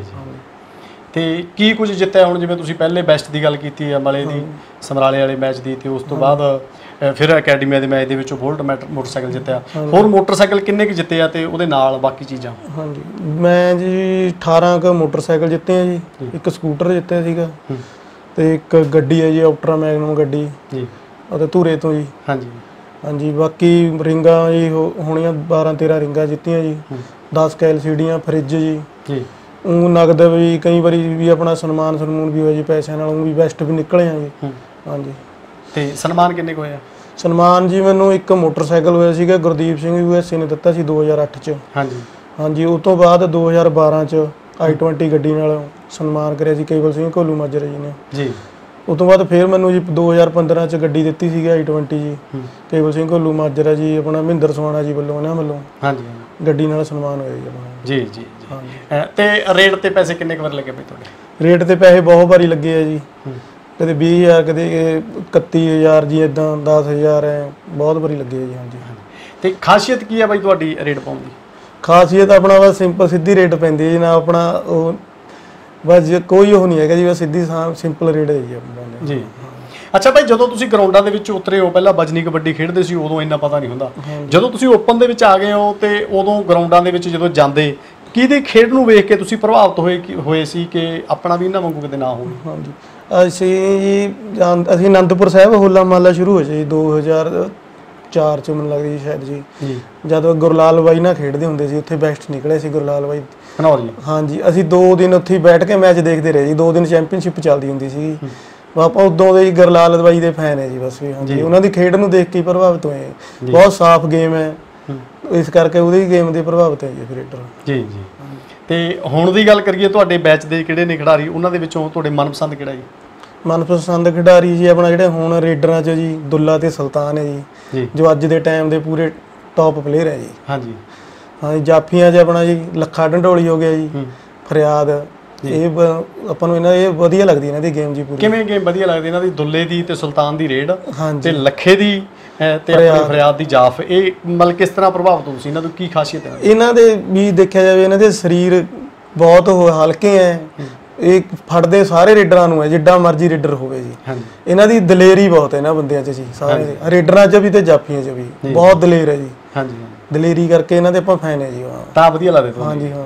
ਤੇ ਕੀ ਕੁਝ ਜਿੱਤਿਆ ਹੁਣ? ਜਿਵੇਂ ਤੁਸੀਂ ਪਹਿਲੇ ਬੈਸਟ ਦੀ ਗੱਲ ਕੀਤੀ ਹੈ ਮਲੇ ਦੀ ਸਮਰਾਲੇ ਵਾਲੇ ਮੈਚ ਦੀ ਤੇ ਉਸ ਤੋਂ ਬਾਅਦ ਫਿਰ ਅਕੈਡਮੀਆ ਦੇ ਮੈਚ ਦੇ ਵਿੱਚੋਂ ਬੁਲਟ ਮੈਟ- ਮੋਟਰਸਾਈਕਲ ਜਿੱਤਿਆ। ਹੋਰ ਮੋਟਰਸਾਈਕਲ ਕਿੰਨੇ ਕੁ ਜਿੱਤੇ ਆ ਤੇ ਉਹਦੇ ਨਾਲ ਬਾਕੀ ਚੀਜ਼ਾਂ? ਹਾਂਜੀ। ਮੈਂ ਜੀ 18 ਕ ਮੋਟਰਸਾਈਕਲ ਜਿੱਤੇ ਆ ਜੀ। ਇੱਕ ਸਕੂਟਰ ਜਿੱਤਿਆ ਸੀਗਾ। ਤੇ ਇੱਕ ਗੱਡੀ ਹੈ ਜੀ ਆਫਟਰਾ ਮੈਗਨਮ ਗੱਡੀ। ਜੀ। ਅਤੇ ਧੂਰੇ ਤੋਂ ਜੀ। ਹਾਂਜੀ। ਹਾਂਜੀ ਬਾਕੀ ਰਿੰਗਾਂ ਜੀ ਹੋ- ਹੋਣੀਆਂ 12 13 ਰਿੰਗਾਂ ਜਿੱਤੀਆਂ ਜੀ। 10 ਕ ਐਲਸੀਡੀਆਂ ਫ੍ਰਿਜ ਜੀ। ਜੀ। ਉਹ ਨਗਦ ਵੀ ਕਈ ਵਾਰੀ ਵੀ ਆਪਣਾ ਸਨਮਾਨ ਸਨਮੂਨ ਵੀ ਹੋਇਆ ਜੀ ਪੈਸਿਆਂ ਨਾਲ ਉਹ ਵੀ ਬੈਸਟ ਵੀ ਨਿਕਲੇ ਆ ਜੀ। ਹੂੰ। ਹਾਂਜੀ। ਤੇ ਸਨਮਾਨ ਕਿੰਨੇ ਕੁ ਹੋਇਆ? ਸਨਮਾਨ ਜੀ ਮੈਨੂੰ ਇੱਕ ਮੋਟਰਸਾਈਕਲ ਹੋਇਆ ਸੀਗਾ ਗੁਰਦੀਪ ਸਿੰਘ ਯੂਐਸਏ ਨੇ ਦਿੱਤਾ ਸੀ 2008 ਚ। ਹਾਂਜੀ। ਹਾਂਜੀ ਉਸ ਤੋਂ ਬਾਅਦ 2012 ਚ i20 ਗੱਡੀ ਨਾਲ ਸਨਮਾਨ ਕਰਿਆ ਸੀ ਕੇਵਲ ਸਿੰਘ ਕੋਲੂ ਮਾਜਰਾ ਜੀ ਨੇ। ਜੀ। ਉਸ ਤੋਂ ਬਾਅਦ ਫਿਰ ਮੈਨੂੰ ਜੀ 2015 ਚ ਗੱਡੀ ਦਿੱਤੀ ਸੀਗੀ i20 ਜੀ। ਕੇਵਲ ਸਿੰਘ ਕੋਲੂ ਮਾਜਰਾ ਜੀ ਆਪਣਾ ਮਹਿੰਦਰ ਸੋਹਾਣਾ ਜੀ ਵੱਲੋਂ ਇਹਨਾਂ ਵੱਲੋਂ। ਹਾਂਜੀ। ਗੱਡੀ ਨਾਲ ਸਨਮਾਨ ਹੋਇਆ ਜੀ ਆਪਣਾ। ਜੀ ਜੀ ਤੇ ਰੇਟ ਤੇ ਪੈਸੇ ਕਿੰਨੇ ਕੁ ਵਾਰ ਲੱਗੇ ਬਈ ਤੁਹਾਡੇ? ਰੇਟ ਤੇ ਪੈਸੇ ਬਹੁਤ ਵਾਰੀ ਲੱਗੇ ਆ ਜੀ। ਕਦੇ 20000 ਕਦੇ 31000 ਜੀ ਇਦਾਂ 10000 ਹੈ ਬਹੁਤ ਵਾਰੀ ਲੱਗੇ ਆ ਜੀ ਹਾਂਜੀ। ਤੇ ਖਾਸੀਅਤ ਕੀ ਹੈ ਬਾਈ ਤੁਹਾਡੀ ਰੇਟ ਪਾਉਣ ਦੀ? ਖਾਸੀਅਤ ਆਪਣਾ ਬਸ ਸਿੰਪਲ ਸਿੱਧੀ ਰੇਟ ਪੈਂਦੀ ਹੈ ਜੀ ਨਾ ਆਪਣਾ ਉਹ ਬਸ ਜੇ ਕੋਈ ਉਹ ਨਹੀਂ ਹੈਗਾ ਜੀ ਬਸ ਸਿੱਧੀ ਸਿੰਪਲ ਰੇਟ ਹੈ ਜੀ ਨੇ। ਜੀ। ਅੱਛਾ ਭਾਈ ਜਦੋਂ ਤੁਸੀਂ ਗਰਾਊਂਡਾਂ ਦੇ ਵਿੱਚ ਉਤਰੇ ਹੋ ਪਹਿਲਾਂ ਬਜਨੀ ਕਬੱਡੀ ਖੇਡਦੇ ਸੀ ਉਦੋਂ ਇੰਨਾ ਪਤਾ ਨਹੀਂ ਹੁੰਦਾ। ਜਦੋਂ ਤੁਸੀਂ ਓਪਨ ਦੇ ਵਿੱਚ ਆ ਗਏ ਹੋ ਤੇ ਉਦੋਂ ਗਰਾਊਂਡਾਂ ਦੇ ਵਿੱਚ ਜਦੋਂ ਜਾਂਦੇ ਕਿਹਦੀ ਖੇਡ ਨੂੰ ਵੇਖ ਕੇ ਤੁਸੀਂ ਪ੍ਰਭਾਵਿਤ ਹੋਏ ਹੋਏ ਸੀ ਕਿ ਆਪਣਾ ਵੀ ਇਹਨਾਂ ਵਾਂਗੂ ਕਿਤੇ ਨਾ ਹੋਵੇ? ਹਾਂਜੀ। ਅਸੀਂ ਜੀ ਅਸੀਂ ਅਨੰਦਪੁਰ ਸਾਹਿਬ ਹੋਲਾ ਮਹੱਲਾ ਸ਼ੁਰੂ ਹੋਇਆ ਜੀ 2004 ਚ ਮੈਨੂੰ ਲੱਗਦਾ ਸ਼ਾਇਦ ਜੀ। ਜੀ। ਜਦੋਂ ਗੁਰਲਾਲ ਬਾਈ ਨਾਲ ਖੇਡਦੇ ਹੁੰਦੇ ਸੀ ਉੱਥੇ ਬੈਸਟ ਨਿਕਲੇ ਸੀ ਗੁਰਲਾਲ ਬਾਈ। ਖਨੌਰ ਜੀ ਹਾਂਜੀ ਅਸੀਂ 2 ਦਿਨ ਉੱਥੇ ਹੀ ਬੈਠ ਕੇ ਮੈਚ ਦੇਖਦੇ ਰਹੇ ਜੀ। 2 ਦਿਨ ਚੈਂਪੀਅਨਸ਼ਿਪ ਚੱਲਦੀ ਹੁੰਦੀ ਸੀ ਆਪਾਂ ਉਦੋਂ ਦੇ ਗੁਰਲਾਲ ਬਾਈ ਦੇ ਫੈਨ ਹੈ ਜੀ ਬਸ ਵੀ ਹਾਂਜੀ। ਉਹਨਾਂ ਦੀ ਖੇਡ ਨੂੰ ਦੇਖ ਕੇ ਪ੍ਰਭਾਵਿਤ ਹੋਏ। ਬਹੁਤ ਸਾਫ਼ ਗੇਮ ਹੈ। ਇਸ ਕਰਕੇ ਉਹਦੀ ਗੇਮ ਦੇ ਪ੍ਰਭਾਵਿਤ ਹੈ ਜੀ ਕ੍ਰਿਕਟਰ ਜੀ ਜੀ। ਤੇ ਹੁਣ ਦੀ ਗੱਲ ਕਰੀਏ ਤੁਹਾਡੇ ਬੈਚ ਦੇ ਕਿਹੜੇ ਨੇ ਖਿਡਾਰੀ? ਉਹਨਾਂ ਦੇ ਵਿੱਚੋਂ ਤੁਹਾਡੇ ਮਨਪਸੰਦ ਕਿਹੜਾ ਜੀ? ਮਨਪਸੰਦ ਖਿਡਾਰੀ ਜੀ ਆਪਣਾ ਜਿਹੜੇ ਹੁਣ ਰੇਡਰਾਂ 'ਚ ਜੀ ਦੁੱਲਾ ਤੇ ਸੁਲਤਾਨ ਹੈ ਜੀ। ਜੀ। ਜੋ ਅੱਜ ਦੇ ਟਾਈਮ ਦੇ ਪੂਰੇ ਟੌਪ ਪਲੇਅਰ ਹੈ ਜੀ। ਹਾਂਜੀ। ਹਾਂ ਜਾਫੀਆਂ 'ਚ ਆਪਣਾ ਜੀ ਲੱਖਾ ਢੰਡੋਲੀ ਹੋ ਗਿਆ ਜੀ ਫਰਿਆਦ। ਇਹ ਆਪਾਂ ਨੂੰ ਇਹਨਾਂ ਇਹ ਵਧੀਆ ਲੱਗਦੀ ਇਹਨਾਂ ਦੀ ਗੇਮ ਜੀ ਪੂਰੀ। ਕਿਵੇਂ ਗੇਮ ਵਧੀਆ ਲੱਗਦੀ ਇਹਨਾਂ ਦੀ? ਦੁੱਲੇ ਦੀ ਤੇ ਸੁਲਤਾਨ ਦੀ ਰੇਡ ਤੇ ਲੱਖੇ ਦੀ ਤੇ ਆਪਣੀ ਫਰਿਆਦ। ਦੀ ਜਾਫ। ਇਹ ਮਤਲਬ ਕਿਸ ਤਰ੍ਹਾਂ ਪ੍ਰਭਾਵਿਤ ਤੁਸੀਂ ਇਹਨਾਂ ਤੋਂ ਕੀ ਖਾਸੀਅਤ ਹੈ ਇਹਨਾਂ ਦੇ ਵੀ ਦੇਖਿਆ ਜਾਵੇ ਇਹਨਾਂ ਦੇ ਸਰੀਰ ਬਹੁਤ ਹਲਕੇ ਐ। ਇਹ ਫੜਦੇ ਸਾਰੇ ਰੇਡਰਾਂ ਨੂੰ ਹੈ ਜਿੱਡਾ ਮਰਜ਼ੀ ਰੇਡਰ ਹੋਵੇ ਜੀ। ਇਹਨਾਂ ਦੀ ਦਲੇਰੀ ਬਹੁਤ ਹੈ ਇਹਨਾਂ ਬੰਦਿਆਂ 'ਚ ਜੀ ਸਾਰੇ। ਰੇਡਰਾਂ 'ਚ ਵੀ ਤੇ ਜਾਫੀਆਂ 'ਚ ਵੀ। ਬਹੁਤ ਦਲੇਰ ਹੈ ਜੀ। ਹਾਂਜੀ। ਦਲੇਰੀ ਕਰਕੇ ਇਹਨਾਂ ਦੇ ਆਪਾਂ ਫੈਨ ਹੈ ਜੀ ਹਾਂ। ਤਾਂ ਵਧੀਆ ਲੱਗਦੇ ਤੁਹਾਨੂੰ? ਹਾਂਜੀ ਹਾਂ।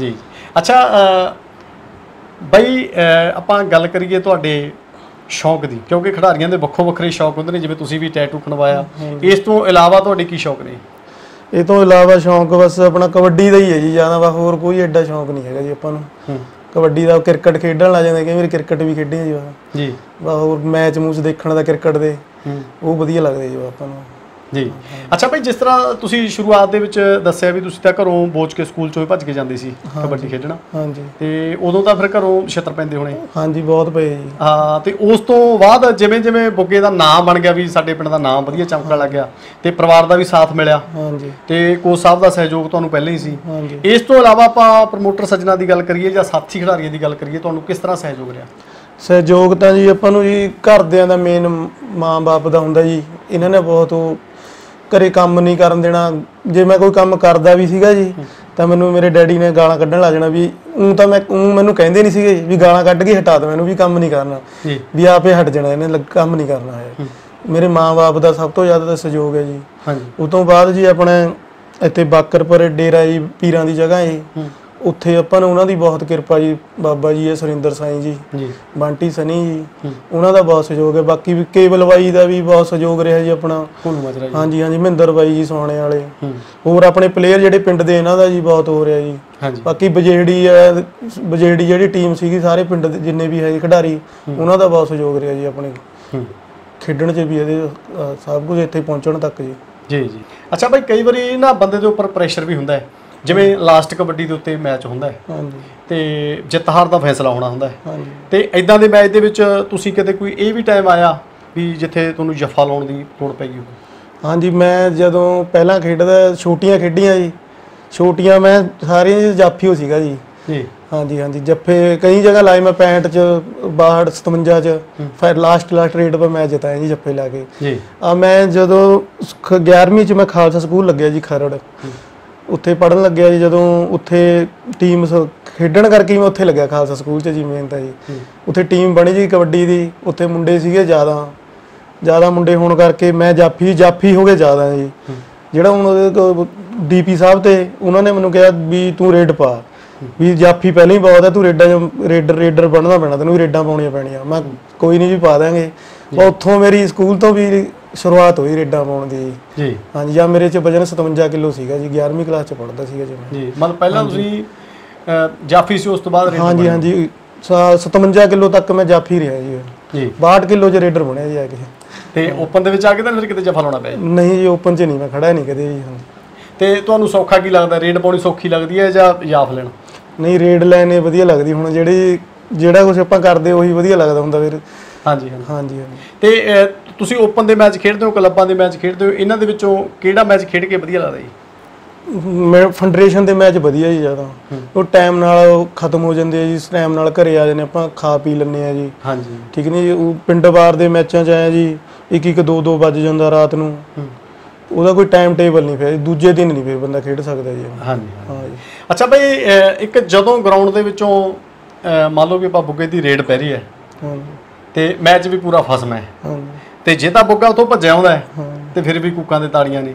ਜੀ ਅੱਛਾ ਬਈ ਆਪਾਂ ਗੱਲ ਕਰੀਏ ਤੁਹਾਡੇ ਸ਼ੌਕ ਦੀ ਕਿਉਂਕਿ ਖਿਡਾਰੀਆਂ ਦੇ ਵੱਖੋ ਵੱਖਰੇ ਸ਼ੌਕ ਹੁੰਦੇ ਨੇ ਜਿਵੇਂ ਤੁਸੀਂ ਵੀ ਟੈਟੂ ਖਣਵਾਇਆ। ਇਸ ਤੋਂ ਇਲਾਵਾ ਤੁਹਾਡੇ ਕੀ ਸ਼ੌਕ ਨੇ? ਇਹ ਤੋਂ ਇਲਾਵਾ ਸ਼ੌਂਕ ਬਸ ਆਪਣਾ ਕਬੱਡੀ ਦਾ ਹੀ ਹੈ ਜੀ ਜ਼ਿਆਦਾ ਵਾ ਹੋਰ ਕੋਈ ਐਡਾ ਸ਼ੌਂਕ ਨਹੀਂ ਹੈਗਾ ਜੀ ਆਪਾਂ ਨੂੰ। ਕਬੱਡੀ ਦਾ ਕ੍ਰਿਕਟ ਖੇਡਣ ਲੱਗ ਜਾਂਦੇ ਕਈ ਵਾਰੀ ਕ੍ਰਿਕਟ ਵੀ ਖੇਡੇ ਜੀ ਜੀ। ਵਾ ਹੋਰ ਮੈਚ ਮੂਚ ਦੇਖਣ ਦਾ ਕ੍ਰਿਕਟ ਦੇ ਉਹ ਵਧੀਆ ਲੱਗਦੇ ਜੀ ਆਪਾਂ ਨੂੰ। ਜੀ। ਅੱਛਾ ਭਾਈ ਜਿਸ ਤਰ੍ਹਾਂ ਤੁਸੀਂ ਸ਼ੁਰੂਆਤ ਦੇ ਵਿੱਚ ਦੱਸਿਆ ਵੀ ਤੁਸੀਂ ਤਾਂ ਘਰੋਂ ਬੋਝ ਕੇ ਸਕੂਲ ਚੋਂ ਹੀ ਭੱਜ ਕੇ ਜਾਂਦੇ ਸੀ ਕਬੱਡੀ ਖੇਡਣਾ। ਹਾਂਜੀ। ਤੇ ਉਦੋਂ ਤਾਂ ਫਿਰ ਘਰੋਂ ਛਿੱਤਰ ਪੈਂਦੇ ਹੋਣੇ। ਹਾਂਜੀ ਬਹੁਤ ਪਏ ਜੀ। ਹਾਂ ਤੇ ਉਸ ਤੋਂ ਬਾਅਦ ਜਿਵੇਂ ਜਿਵੇਂ ਬੁੱਗੇ ਦਾ ਨਾਮ ਬਣ ਗਿਆ ਵੀ ਸਾਡੇ ਪਿੰਡ ਦਾ ਨਾਮ ਵਧੀਆ ਚਮਕਣ ਲੱਗ ਗਿਆ ਤੇ ਪਰਿਵਾਰ ਦਾ ਵੀ ਸਾਥ ਮਿਲਿਆ। ਹਾਂਜੀ। ਤੇ ਕੋਚ ਸਾਹਿਬ ਦਾ ਸਹਿਯੋਗ ਤੁਹਾਨੂੰ ਪਹਿਲਾਂ ਹੀ ਸੀ। ਹਾਂਜੀ। ਇਸ ਤੋਂ ਇਲਾਵਾ ਆਪਾਂ ਪ੍ਰਮੋਟਰ ਸੱਜਣਾ ਦੀ ਗੱਲ ਕਰੀਏ ਜਾਂ ਸਾਥੀ ਖਿਡਾਰੀਆਂ ਦੀ ਗੱਲ ਕਰੀਏ ਤੁਹਾਨੂੰ ਕਿਸ ਤਰ੍ਹਾਂ ਸਹਿਯੋਗ ਰਿਹਾ? ਸਹਿਯੋਗ ਤਾਂ ਜੀ ਆਪਾਂ ਨੂੰ ਜੀ ਘਰਦਿਆਂ ਦਾ ਮੇਨ ਮਾਂ-ਬਾਪ ਦਾ ਹੁੰਦਾ ਜੀ। ਇਹਨਾਂ ਨੇ ਬਹੁਤ ਉਹ ਘਰੇ ਕੰਮ ਨਹੀਂ ਕਰਨ ਦੇਣਾ। ਜੇ ਮੈਂ ਕੋਈ ਕੰਮ ਕਰਦਾ ਵੀ ਸੀਗਾ ਜੀ ਤਾਂ ਮੈਨੂੰ ਮੇਰੇ ਡੈਡੀ ਨੇ ਗਾਲਾਂ ਕੱਢਣ ਲੱਗ ਜਾਣਾ ਵੀ ਉਹ ਤਾਂ ਮੈਂ ਊਂ ਮੈਨੂੰ ਕਹਿੰਦੇ ਨਹੀਂ ਸੀਗੇ ਵੀ ਗਾਲਾਂ ਕੱਢ ਕੇ ਹਟਾ ਦੇ ਮੈਨੂੰ ਵੀ ਕੰਮ ਨਹੀਂ ਕਰਨਾ। ਵੀ ਆਪੇ ਹਟ ਜਾਣਾ ਇਹਨੇ ਕੰਮ ਨਹੀਂ ਕਰਨਾ ਹੈ। ਮੇਰੇ ਮਾਂ-ਬਾਪ ਦਾ ਸਭ ਤੋਂ ਜ਼ਿਆਦਾ ਤਾਂ ਸਹਿਯੋਗ ਹੈ ਜੀ। ਹਾਂਜੀ। ਉਸ ਤੋਂ ਬਾਅਦ ਜੀ ਆਪਣੇ ਇੱਥੇ ਬਾਕਰਪੁਰ ਡੇਰਾ ਜੀ ਪੀਰਾਂ ਦੀ ਜਗ੍ਹਾ ਹੂੰ। ਉੱਥੇ ਆਪਾਂ ਨੂੰ ਉਹਨਾਂ ਦੀ ਬਹੁਤ ਕਿਰਪਾ ਜੀ ਬਾਬਾ ਜੀ ਹੈ ਸੁਰਿੰਦਰ ਸਾਈਂ ਜੀ ਜੀ। ਬੰਟੀ ਸਨੀ ਜੀ। ਉਹਨਾਂ ਦਾ ਬਹੁਤ ਸਹਿਯੋਗ ਹੈ। ਬਾਕੀ ਵੀ ਕੇਬਲ ਬਾਈ ਦਾ ਵੀ ਬਹੁਤ ਸਹਿਯੋਗ ਰਿਹਾ ਜੀ ਆਪਣਾ। ਕੋਲੂ ਮਜਰਾ ਜੀ। ਹਾਂਜੀ ਹਾਂਜੀ ਮਹਿੰਦਰ ਬਾਈ ਜੀ ਸੋਹਣੇ ਵਾਲੇ। ਹੋਰ ਆਪਣੇ ਪਲੇਅਰ ਜਿਹੜੇ ਪਿੰਡ ਦੇ ਇਹਨਾਂ ਦਾ ਜੀ ਬਹੁਤ ਹੋ ਰਿਹਾ ਜੀ। ਹਾਂਜੀ। ਬਾਕੀ ਬਜੇੜੀ ਹੈ ਬਜੇੜੀ ਜਿਹੜੀ ਟੀਮ ਸੀਗੀ ਸਾਰੇ ਪਿੰਡ ਦੇ ਜਿੰਨੇ ਵੀ ਹੈ ਖਿਡਾਰੀ ਉਹਨਾਂ ਦਾ ਬਹੁਤ ਸਹਿਯੋਗ ਰਿਹਾ ਜੀ ਆਪਣੇ। ਖੇਡਣ 'ਚ ਵੀ ਇਹਦੇ ਸਭ ਕੁਝ ਇੱਥੇ ਪਹੁੰਚਣ ਤੱਕ ਜੀ। ਜੀ ਜੀ। ਅੱਛਾ ਭਾਈ ਕਈ ਵਾਰੀ ਨਾ ਬੰਦੇ ਦੇ ਉੱਪਰ ਪ੍ਰੈਸ਼ਰ ਵੀ ਹੁੰਦਾ ਹੈ। ਜਿਵੇਂ ਲਾਸਟ ਕਬੱਡੀ ਦੇ ਉੱਤੇ ਮੈਚ ਹੁੰਦਾ ਹੈ। ਹਾਂਜੀ। ਤੇ ਜਿੱਤ ਹਾਰ ਦਾ ਫੈਸਲਾ ਹੋਣਾ ਹੁੰਦਾ ਹੈ। ਹਾਂਜੀ। ਤੇ ਇਦਾਂ ਦੇ ਮੈਚ ਦੇ ਵਿੱਚ ਤੁਸੀਂ ਕਿਤੇ ਕੋਈ ਇਹ ਵੀ ਟਾਈਮ ਆਇਆ ਵੀ ਜਿੱਥੇ ਤੁਹਾਨੂੰ ਜੱਫਾ ਲਾਉਣ ਦੀ ਲੋੜ ਪੈ ਗਈ ਹਾਂਜੀ ਮੈਂ ਜਦੋਂ ਪਹਿਲਾਂ ਖੇਡਦਾ ਛੋਟੀਆਂ ਖੇਡੀਆਂ ਜੀ। ਛੋਟੀਆਂ ਮੈਂ ਸਾਰੀਆਂ 'ਚ ਜਾਫੀ ਹੋ ਸੀਗਾ ਜੀ। ਜੀ। ਹਾਂਜੀ ਹਾਂਜੀ। ਜੱਫੇ ਕਈ ਜਗ੍ਹਾ ਲਾਏ ਮੈਂ 65 ਚ 62 57 ਚ। ਫਿਰ ਲਾਸਟ ਲਾਸਟ ਰੇਟ 'ਤੇ ਮੈਂ ਜਿਤਾਇਆ ਜੀ ਜੱਫੇ ਲਾ ਕੇ। ਜੀ। ਆ ਮੈਂ ਜਦੋਂ ਖ- 11ਵੀਂ ਚ ਮੈਂ ਖਾਲਸਾ ਸਕੂਲ ਲੱਗਿਆ ਜੀ ਖਰੜ। ਉੱਥੇ ਪੜਨ ਲੱਗਿਆ ਜੀ ਜਦੋਂ ਉੱਥੇ ਟੀਮ ਖੇਡਣ ਕਰਕੇ ਹੀ ਮੈਂ ਉੱਥੇ ਲੱਗਿਆ ਖਾਲਸਾ ਸਕੂਲ ਚ ਜੀ ਮੇਨ ਤਾਂ ਜੀ। ਉੱਥੇ ਟੀਮ ਬਣੀ ਜੀ ਕਬੱਡੀ ਦੀ ਉੱਥੇ ਮੁੰਡੇ ਸੀਗੇ ਜ਼ਿਆਦਾ। ਜ਼ਿਆਦਾ ਮੁੰਡੇ ਹੋਣ ਕਰਕੇ ਮੈਂ ਜਾਫੀ ਜਾਫੀ ਹੋ ਗਏ ਜ਼ਿਆਦਾ ਜੀ। ਜਿਹੜਾ ਹੁਣ ਉਹਦੇ ਡੀਪੀ ਸਾਹਿਬ ਤੇ ਉਹਨਾਂ ਨੇ ਮੈਨੂੰ ਕਿਹਾ ਵੀ ਤੂੰ ਰੇਡ ਪਾ। ਵੀ ਜਾਫੀ ਪਹਿਲਾਂ ਹੀ ਬਹੁਤ ਹੈ ਤੂੰ ਰੇਡਾਂ ਰੇਡਰ ਰੇਡਰ ਬਣਨਾ ਪੈਣਾ ਤੈਨੂੰ ਵੀ ਰੇਡਾਂ ਪਾਉਣੀਆਂ ਪੈਣੀਆਂ। ਮੈਂ ਕੋਈ ਨਹੀਂ ਜੀ ਪਾ ਦਾਂਗੇ ਉੱਥੋਂ ਮੇਰੀ ਸਕੂਲ ਤੋਂ ਵੀ ਸ਼ੁਰੂਆਤ ਹੋਈ ਰੇਡਾਂ ਪਾਉਣ ਦੀ। ਜੀ। ਹਾਂਜੀ ਜਾਂ ਮੇਰੇ ਚ ਵਜਨ 57 ਕਿਲੋ ਸੀਗਾ ਜੀ 11ਵੀਂ ਕਲਾਸ ਚ ਪੜ੍ਹਦਾ ਸੀਗਾ ਜੀ ਮੈਂ। ਜੀ ਮਤਲਬ ਪਹਿਲਾਂ ਤੁਸੀਂ ਜਾਫੀ ਸੀ ਉਸ ਤੋਂ ਬਾਅਦ ਰੇਡਰ ਹਾਂਜੀ। ਹਾਂਜੀ। ਸ- 57 ਕਿਲੋ ਤੱਕ ਮੈਂ ਜਾਫੀ ਰਿਹਾ ਜੀ। ਜੀ। 62 ਕਿਲੋ ਚ ਰੇਡਰ ਬਣਿਆ ਜੀ ਆ ਕੇ। ਤੇ ਓਪਨ ਦੇ ਵਿੱਚ ਆ ਕੇ ਤਾਂ ਫਿਰ ਕਿਤੇ ਜੱਫਾ ਲਾਉਣਾ ਪਿਆ। ਨਹੀਂ ਜੀ ਓਪਨ ਚ ਨਹੀਂ ਮੈਂ ਖੜਾ ਨਹੀਂ ਕਦੇ ਜੀ ਹਾਂਜੀ। ਤੇ ਤੁਹਾਨੂੰ ਸੌਖਾ ਕੀ ਲੱਗਦਾ? ਰੇਡ ਪਾਉਣੀ ਸੌਖੀ ਲੱਗਦੀ ਹੈ ਜਾਂ ਜਾਫ ਲੈਣਾ? ਨਹੀਂ ਰੇਡ ਇਹ ਵਧੀਆ ਲੱਗਦੀ। ਹੁਣ ਜਿਹੜੀ ਜਿਹੜਾ ਕੁਝ ਆਪਾਂ ਕਰਦੇ ਉਹੀ ਵਧੀਆ ਲੱਗਦਾ ਹੁੰਦਾ ਫਿਰ। ਹਾਂਜੀ ਹਾਂਜੀ। ਤੇ ਤੁਸੀਂ ਓਪਨ ਦੇ ਮੈਚ ਖੇਡਦੇ ਹੋ ਕਲੱਬਾਂ ਦੇ ਮੈਚ ਖੇਡਦੇ ਹੋ ਇਹਨਾਂ ਦੇ ਵਿੱਚੋਂ ਕਿਹੜਾ ਮੈਚ ਖੇਡ ਕੇ ਵਧੀਆ ਲੱਗਦਾ ਜੀ? ਮੈਂ ਫੈਡਰੇਸ਼ਨ ਦੇ ਮੈਚ ਵਧੀਆ ਜੀ ਜ਼ਿਆਦਾ। ਉਹ ਟਾਈਮ ਨਾਲ ਖਤਮ ਹੋ ਜਾਂਦੇ ਆ ਜੀ ਟਾਈਮ ਨਾਲ ਘਰੇ ਆ ਜਾਂਦੇ ਆਪਾਂ ਖਾ ਪੀ ਲੈਂਦੇ ਆ ਜੀ। ਹਾਂਜੀ। ਠੀਕ ਨਹੀਂ ਜੀ ਉਹ ਪਿੰਡ ਬਾਰ ਦੇ ਮੈਚਾਂ 'ਚ ਆਇਆ ਜੀ ਇੱਕ ਇੱਕ ਦੋ ਦੋ ਵੱਜ ਜਾਂਦਾ ਰਾਤ ਨੂੰ। ਉਹਦਾ ਕੋਈ ਟਾਈਮ ਟੇਬਲ ਨਹੀਂ ਫਿਰ ਦੂਜੇ ਦਿਨ ਨਹੀਂ ਫਿਰ ਬੰਦਾ ਖੇਡ ਸਕਦਾ ਜੀ। ਹਾਂਜੀ ਹਾਂ ਜੀ। ਅੱਛਾ ਅਹ, ਇੱਕ ਜਦੋਂ ਗਰਾਊਂਡ ਦੇ ਵਿੱਚੋਂ ਮੰਨ ਲਓ ਕਿ ਆਪਾਂ ਬੁੱਗੇ ਦੀ ਰੇਡ ਪੈ ਰਹੀ ਹੈ ਤੇ ਮੈਚ ਵੀ ਪੂਰਾ ਫਸਮਾ ਹੈ। ਹਾਂ। ਤੇ ਜੇ ਤਾਂ ਬੁੱਗਾ ਉਥੋਂ ਭੱਜਿਆ ਆਉਂਦਾ ਹੈ ਤੇ ਫਿਰ ਵੀ ਕੁੱਕਾਂ ਦੇ ਤਾੜੀਆਂ ਨੇ।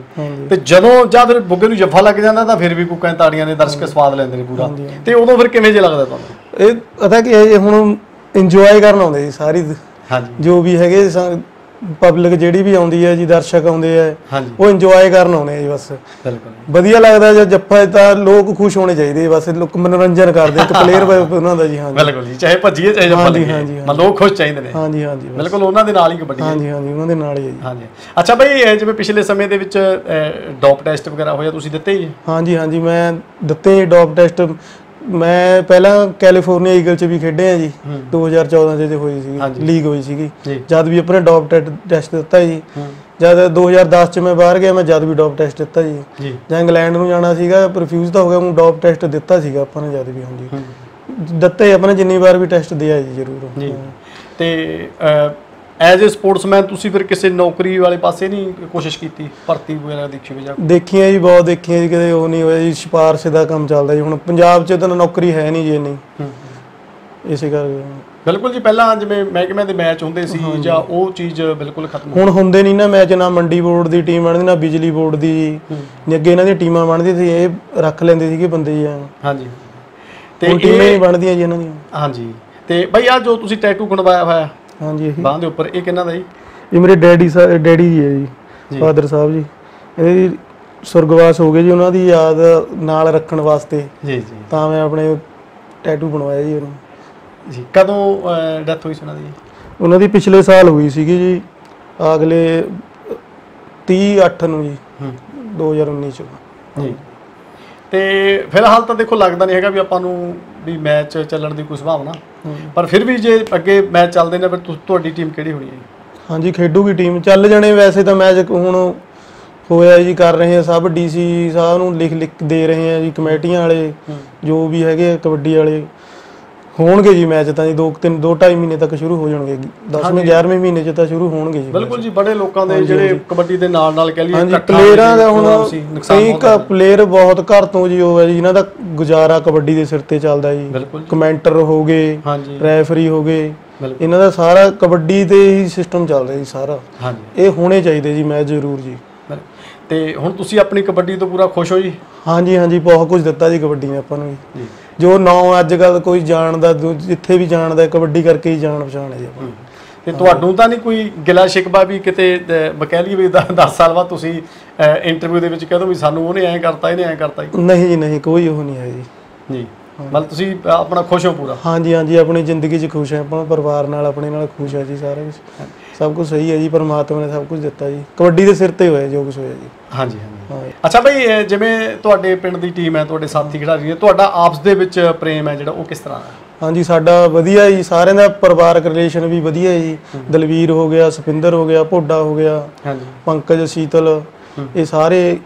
ਤੇ ਜਦੋਂ ਜਾਂ ਫਿਰ ਬੁੱਗੇ ਨੂੰ ਜੱਫਾ ਲੱਗ ਜਾਂਦਾ ਤਾਂ ਫਿਰ ਵੀ ਕੁੱਕਾਂ ਦੇ ਤਾੜੀਆਂ ਨੇ ਦਰਸ਼ਕ ਸਵਾਦ ਲੈਂਦੇ ਨੇ ਪੂਰਾ। ਤੇ ਉਦੋਂ ਫਿਰ ਕਿਵੇਂ ਜੇ ਲੱਗਦਾ ਤੁਹਾਨੂੰ? ਇਹ ਪਤਾ ਕੀ ਹੈ ਜੀ ਹੁਣ ਇੰਜੋਏ ਕਰਨ ਆਉਂਦੇ ਜੀ ਸਾਰੀ। ਹਾਂਜੀ। ਜੋ ਵੀ ਹੈਗੇ ਪਬਲਿਕ ਜਿਹੜੀ ਵੀ ਆਉਂਦੀ ਹੈ ਜੀ ਦਰਸ਼ਕ ਆਉਂਦੇ ਆ ਉਹ ਇੰਜੋਏ ਕਰਨ ਆਉਂਦੇ ਆ ਜੀ ਬਸ। ਬਿਲਕੁਲ। ਵਧੀਆ ਲੱਗਦਾ ਜਦ ਜੱਫਾ ਤਾਂ ਲੋਕ ਖੁਸ਼ ਹੋਣੇ ਚਾਹੀਦੇ ਬਸ ਲੋਕ ਮਨੋਰੰਜਨ ਕਰਦੇ ਇੱਕ ਪਲੇਅਰ ਉਹਨਾਂ ਦਾ ਜੀ ਹਾਂਜੀ। ਬਿਲਕੁਲ ਜੀ ਚਾਹੇ ਭੱਜੀਏ ਚਾਹੇ ਜੱਫਾ ਹਾਂਜੀ, ਮਨ ਲੋਕ ਖੁਸ਼ ਚਾਹੀਦੇ ਨੇ। ਹਾਂਜੀ ਹਾਂਜੀ। ਬਿਲਕੁਲ ਉਹਨਾਂ ਦੇ ਨਾਲ ਹੀ ਕਬੱਡੀ ਹਾਂਜੀ ਹਾਂਜੀ ਉਹਨਾਂ ਦੇ ਨਾਲ ਹੀ ਹੈ ਜੀ। ਹਾਂਜੀ। ਅੱਛਾ ਬਈ ਜਿਵੇਂ ਪਿਛਲੇ ਸਮੇਂ ਦੇ ਵਿੱਚ ਡੋਪ ਟੈਸਟ ਵਗੈਰਾ ਹੋਇਆ ਤੁਸੀਂ ਦਿੱਤੇ ਹੈ? ਹਾਂਜੀ ਹਾਂਜੀ ਮੈਂ ਦਿੱਤੇ ਡੌਪ ਟੈਸਟ। ਮੈਂ ਪਹਿਲਾਂ ਕੈਲੀਫੋਰਨੀਆ ਈਗਲ ਚ ਵੀ ਖੇਡੇ ਆ ਜੀ ਹੂੰ। 2014 ਚ ਜੇ ਹੋਈ ਸੀ। ਲੀਗ ਹੋਈ ਸੀਗੀ। ਜਦ ਵੀ ਆਪਣੇ ਡੌਪ ਟੈਸਟ ਦਿੱਤਾ ਜੀ। ਜਦ 2010 ਚ ਮੈਂ ਬਾਹਰ ਗਿਆ ਮੈਂ ਜਦ ਵੀ ਡੌਪ ਟੈਸਟ ਦਿੱਤਾ ਜੀ। ਜੀ। ਇੰਗਲੈਂਡ ਨੂੰ ਜਾਣਾ ਸੀਗਾ ਰਿਫਿਊਜ਼ ਤਾਂ ਹੋ ਗਿਆ ਹੁਣ ਡੌਪ ਟੈਸਟ ਦਿੱਤਾ ਸੀਗਾ ਆਪਾਂ ਨੇ ਜਦ ਵੀ ਹਾਂਜੀ। ਦਿੱਤੇ ਆਪਾਂ ਨੇ ਜਿੰਨੀ ਵਾਰ ਵੀ ਟੈਸਟ ਦਿਆ ਜੀ ਜ਼ਰੂਰ। ਜੀ। ਤੇ ਐਜ਼ ਅ ਸਪੋਰਟਸਮੈਨ ਤੁਸੀਂ ਫਿਰ ਕਿਸੇ ਨੌਕਰੀ ਵਾਲੇ ਪਾਸੇ ਨਹੀਂ ਕੋਸ਼ਿਸ਼ ਕੀਤੀ ਭਰਤੀ ਵਗੈਰਾ ਦੇਖੀ ਹੋਵੇ ਜਾਂ? ਦੇਖੀਆਂ ਜੀ ਬਹੁਤ ਦੇਖੀਆਂ ਜੀ ਕਦੇ ਉਹ ਨਹੀਂ ਹੋਇਆ ਜੀ ਸਿਫਾਰਸ਼ ਦਾ ਕੰਮ ਚੱਲਦਾ ਜੀ। ਹੁਣ ਪੰਜਾਬ 'ਚ ਤਾਂ ਨੌਕਰੀ ਹੈ ਨਹੀਂ ਜੀ ਇੰਨੀ। ਹੂੰ। ਇਸੇ ਕਰਕੇ। ਬਿਲਕੁਲ ਜੀ ਪਹਿਲਾਂ ਜਿਵੇਂ ਮਹਿਕਮੇ ਦੇ ਮੈਚ ਹੁੰਦੇ ਸੀ ਜਾਂ ਉਹ ਚੀਜ਼ ਬਿਲਕੁਲ ਖਤਮ ਹੁਣ ਹੁੰਦੇ ਨਹੀਂ ਨਾ ਮੈਚ ਨਾ ਮੰਡੀ ਬੋਰਡ ਦੀ ਟੀਮ ਬਣਦੀ ਨਾ ਬਿਜਲੀ ਬੋਰਡ ਦੀ। ਜੀ। ਨਹੀਂ ਅੱਗੇ ਇਹਨਾਂ ਦੀਆਂ ਟੀਮਾਂ ਬਣਦੀਆਂ ਸੀ ਇਹ ਰੱਖ ਲੈਂਦੇ ਸੀਗੇ ਬੰਦੇ ਜੀ। ਹਾਂਜੀ। ਤੇ ਹੁਣ ਟੀਮਾਂ ਹੀ ਇਹ ਬਣਦੀਆਂ ਜੀ ਇਹਨਾਂ ਦੀਆਂ। ਹਾਂਜੀ। ਤੇ ਬਈ ਆ ਜੋ ਤੁਸੀਂ ਟੈਟੂ ਬਣਵਾਇਆ ਹੋਇਆ ਹਾਂਜੀ ਇਹੀ। ਬਾਹ ਦੇ ਉੱਪਰ ਇਹ ਕਿੰਨਾ ਦਾ ਜੀ? ਇਹ ਮੇਰੇ ਡੈਡੀ ਸਾਹਿਬ ਡੈਡੀ ਜੀ ਹੈ ਜੀ। ਫਾਦਰ ਸਾਹਿਬ ਜੀ। ਇਹ ਸੁਰਗਵਾਸ ਹੋ ਗਏ ਜੀ ਉਹਨਾਂ ਦੀ ਯਾਦ ਨਾਲ ਰੱਖਣ ਵਾਸਤੇ। ਜੀ ਜੀ। ਤਾਂ ਮੈਂ ਆਪਣੇ ਟੈਟੂ ਬਣਵਾਇਆ ਜੀ ਉਹਨੂੰ ਜੀ ਕਦੋਂ ਡੈਥ ਹੋਈ ਸੀ ਉਹਨਾਂ ਦੀ? ਉਹਨਾਂ ਦੀ ਪਿਛਲੇ ਸਾਲ ਹੋਈ ਸੀਗੀ ਜੀ ਅਗਲੇ 30 8 ਨੂੰ ਜੀ ਹੂੰ। 2019 ਚ। ਜੀ। ਤੇ ਫਿਲਹਾਲ ਤਾਂ ਦੇਖੋ ਲੱਗਦਾ ਨਹੀਂ ਹੈਗਾ ਵੀ ਆਪਾਂ ਨੂੰ ਵੀ ਮੈਚ ਚੱਲਣ ਦੀ ਕੋਈ ਸੰਭਾਵਨਾ। ਪਰ ਫਿਰ ਵੀ ਜੇ ਅੱਗੇ ਮੈਚ ਚੱਲਦੇ ਨੇ ਫਿਰ ਤੁਹਾਡੀ ਟੀਮ ਕਿਹੜੀ ਹੋਣੀ ਹੈ ਹਾਂਜੀ ਖੇਡੂਗੀ ਟੀਮ। ਚੱਲ ਜਾਣੇ ਵੈਸੇ ਤਾਂ ਮੈਚ ਹੁਣ ਹੋਇਆ ਜੀ ਕਰ ਰਹੇ ਆ ਸਭ। ਡੀਸੀ ਸਾਹਿਬ ਨੂੰ ਲਿਖ ਲਿਖ ਦੇ ਰਹੇ ਆ ਜੀ ਕਮੇਟੀਆਂ ਵਾਲੇ ਜੋ ਵੀ ਹੈਗੇ ਕਬੱਡੀ ਵਾਲੇ। ਹੋਣਗੇ ਜੀ ਮੈਚ ਤਾਂ ਜੀ 2 3 2 2.5 ਮਹੀਨੇ ਤੱਕ ਸ਼ੁਰੂ ਹੋ ਜਾਣਗੇ 10ਵੇਂ 11ਵੇਂ ਮਹੀਨੇ ਚ ਤਾਂ ਸ਼ੁਰੂ ਹੋਣਗੇ ਜੀ ਬਿਲਕੁਲ ਜੀ ਬੜੇ ਲੋਕਾਂ ਦੇ ਜਿਹੜੇ ਕਬੱਡੀ ਦੇ ਨਾਲ ਨਾਲ ਕਹਿ ਲਈਏ ਹਾਂਜੀ ਪਲੇਅਰਾਂ ਦਾ ਹੁਣ ਕਈ ਪਲੇਅਰ ਬਹੁਤ ਘਰ ਤੋਂ ਜੀ ਉਹ ਹੈ ਜੀ ਜਿਨ੍ਹਾਂ ਦਾ ਗੁਜ਼ਾਰਾ ਕਬੱਡੀ ਦੇ ਸਿਰ ਤੇ ਚੱਲਦਾ ਜੀ। ਕਮੈਂਟਰ ਹੋ ਗਏ ਹਾਂਜੀ। ਰੈਫਰੀ ਹੋ ਗਏ ਬਿਲਕੁਲ। ਇਹਨਾਂ ਦਾ ਸਾਰਾ ਕਬੱਡੀ ਤੇ ਹੀ ਸਿਸਟਮ ਚੱਲਦਾ ਜੀ ਸਾਰਾ। ਹਾਂਜੀ। ਇਹ ਹੋਣੇ ਚਾਹੀਦੇ ਜੀ ਮੈਚ ਜ਼ਰੂਰ ਜੀ। ਬਿਲਕੁਲ। ਤੇ ਹੁਣ ਤੁਸੀਂ ਆਪਣੀ ਕਬੱਡੀ ਤੋਂ ਪੂਰਾ ਖੁਸ਼ ਹੋ ਜੀ? ਹਾਂਜੀ ਹਾਂਜੀ ਬਹੁਤ ਕੁਝ ਦਿੱਤਾ ਜੀ ਕਬੱਡੀ ਨੇ ਆਪਾਂ ਨੂੰ ਜੀ। ਜੀ। ਜੋ ਨਾਂ ਅੱਜ ਕੱਲ ਕੋਈ ਜਾਣਦਾ ਜਿੱਥੇ ਵੀ ਜਾਣਦਾ ਕਬੱਡੀ ਕਰਕੇ ਹੀ ਜਾਣ ਪਛਾਣ ਹੈ ਜੀ ਆਪਾਂ। ਤੇ ਤੁਹਾਨੂੰ ਤਾਂ ਨਹੀਂ ਕੋਈ ਗਿਲਾ ਸ਼ਿਕਵਾ ਵੀ ਕਿਤੇ ਬਕਹਿ ਲਈ ਵੀ 10 ਸਾਲ ਬਾਅਦ ਤੁਸੀਂ ਇੰਟਰਵਿਊ ਦੇ ਵਿੱਚ ਕਹਦੋ ਵੀ ਸਾਨੂੰ ਉਹਨੇ ਐਂ ਕਰਤਾ ਇਹਨੇ ਐਂ ਕਰਤਾ ਨਹੀਂ ਜੀ ਨਹੀਂ ਕੋਈ ਉਹ ਨਹੀਂ ਹੈ ਜੀ। ਜੀ। ਮਤਲਬ ਤੁਸੀਂ ਆਪਣਾ ਖੁਸ਼ ਹੋ ਪੂਰਾ? ਹਾਂਜੀ ਹਾਂਜੀ ਆਪਣੀ ਜ਼ਿੰਦਗੀ 'ਚ ਖੁਸ਼ ਹੈ ਆਪਾਂ ਪਰਿਵਾਰ ਨਾਲ ਆਪਣੇ ਨਾਲ ਖੁਸ਼ ਹੈ ਜੀ ਸਾਰਾ ਕੁਝ ਸਭ ਕੁਝ ਸਹੀ ਹੈ ਜੀ ਪਰਮਾਤਮਾ ਨੇ ਸਭ ਕੁਝ ਦਿੱਤਾ ਜੀ। ਕਬੱਡੀ ਦੇ ਸਿਰ ਤੇ ਹੋਇਆ ਜੋ ਕੁਝ ਹੋਇਆ ਜੀ। ਹਾਂਜੀ ਹਾਂਜੀ। ਅੱਛਾ ਭਾਈ ਜਿਵੇਂ ਤੁਹਾਡੇ ਪਿੰਡ ਦੀ ਟੀਮ ਹੈ ਤੁਹਾਡੇ ਸਾਥੀ ਖਿਡਾਰੀ ਨੇ ਤੁਹਾਡਾ ਆਪਸ ਦੇ ਵਿੱਚ ਪ੍ਰੇਮ ਹੈ ਜਿਹੜਾ ਉਹ ਕਿਸ ਤਰ੍ਹਾਂ ਹੈ? ਹਾਂਜੀ ਸਾਡਾ ਵਧੀਆ ਜੀ ਸਾਰਿਆਂ ਦਾ ਪਰਿਵਾਰਕ ਰਿਲੇਸ਼ਨ ਵੀ ਵਧੀਆ ਹੈ। ਜੀ ਦਲਵੀਰ ਹੋ ਗਿਆ ਸੁਪਿੰਦਰ ਹੋ ਗਿਆ ਭੋਡਾ ਹੋ ਗਿਆ ਹਾਂਜੀ। ਪੰਕਜ ਸ਼ੀਤਲ ਇਹ ਸਾਰੇ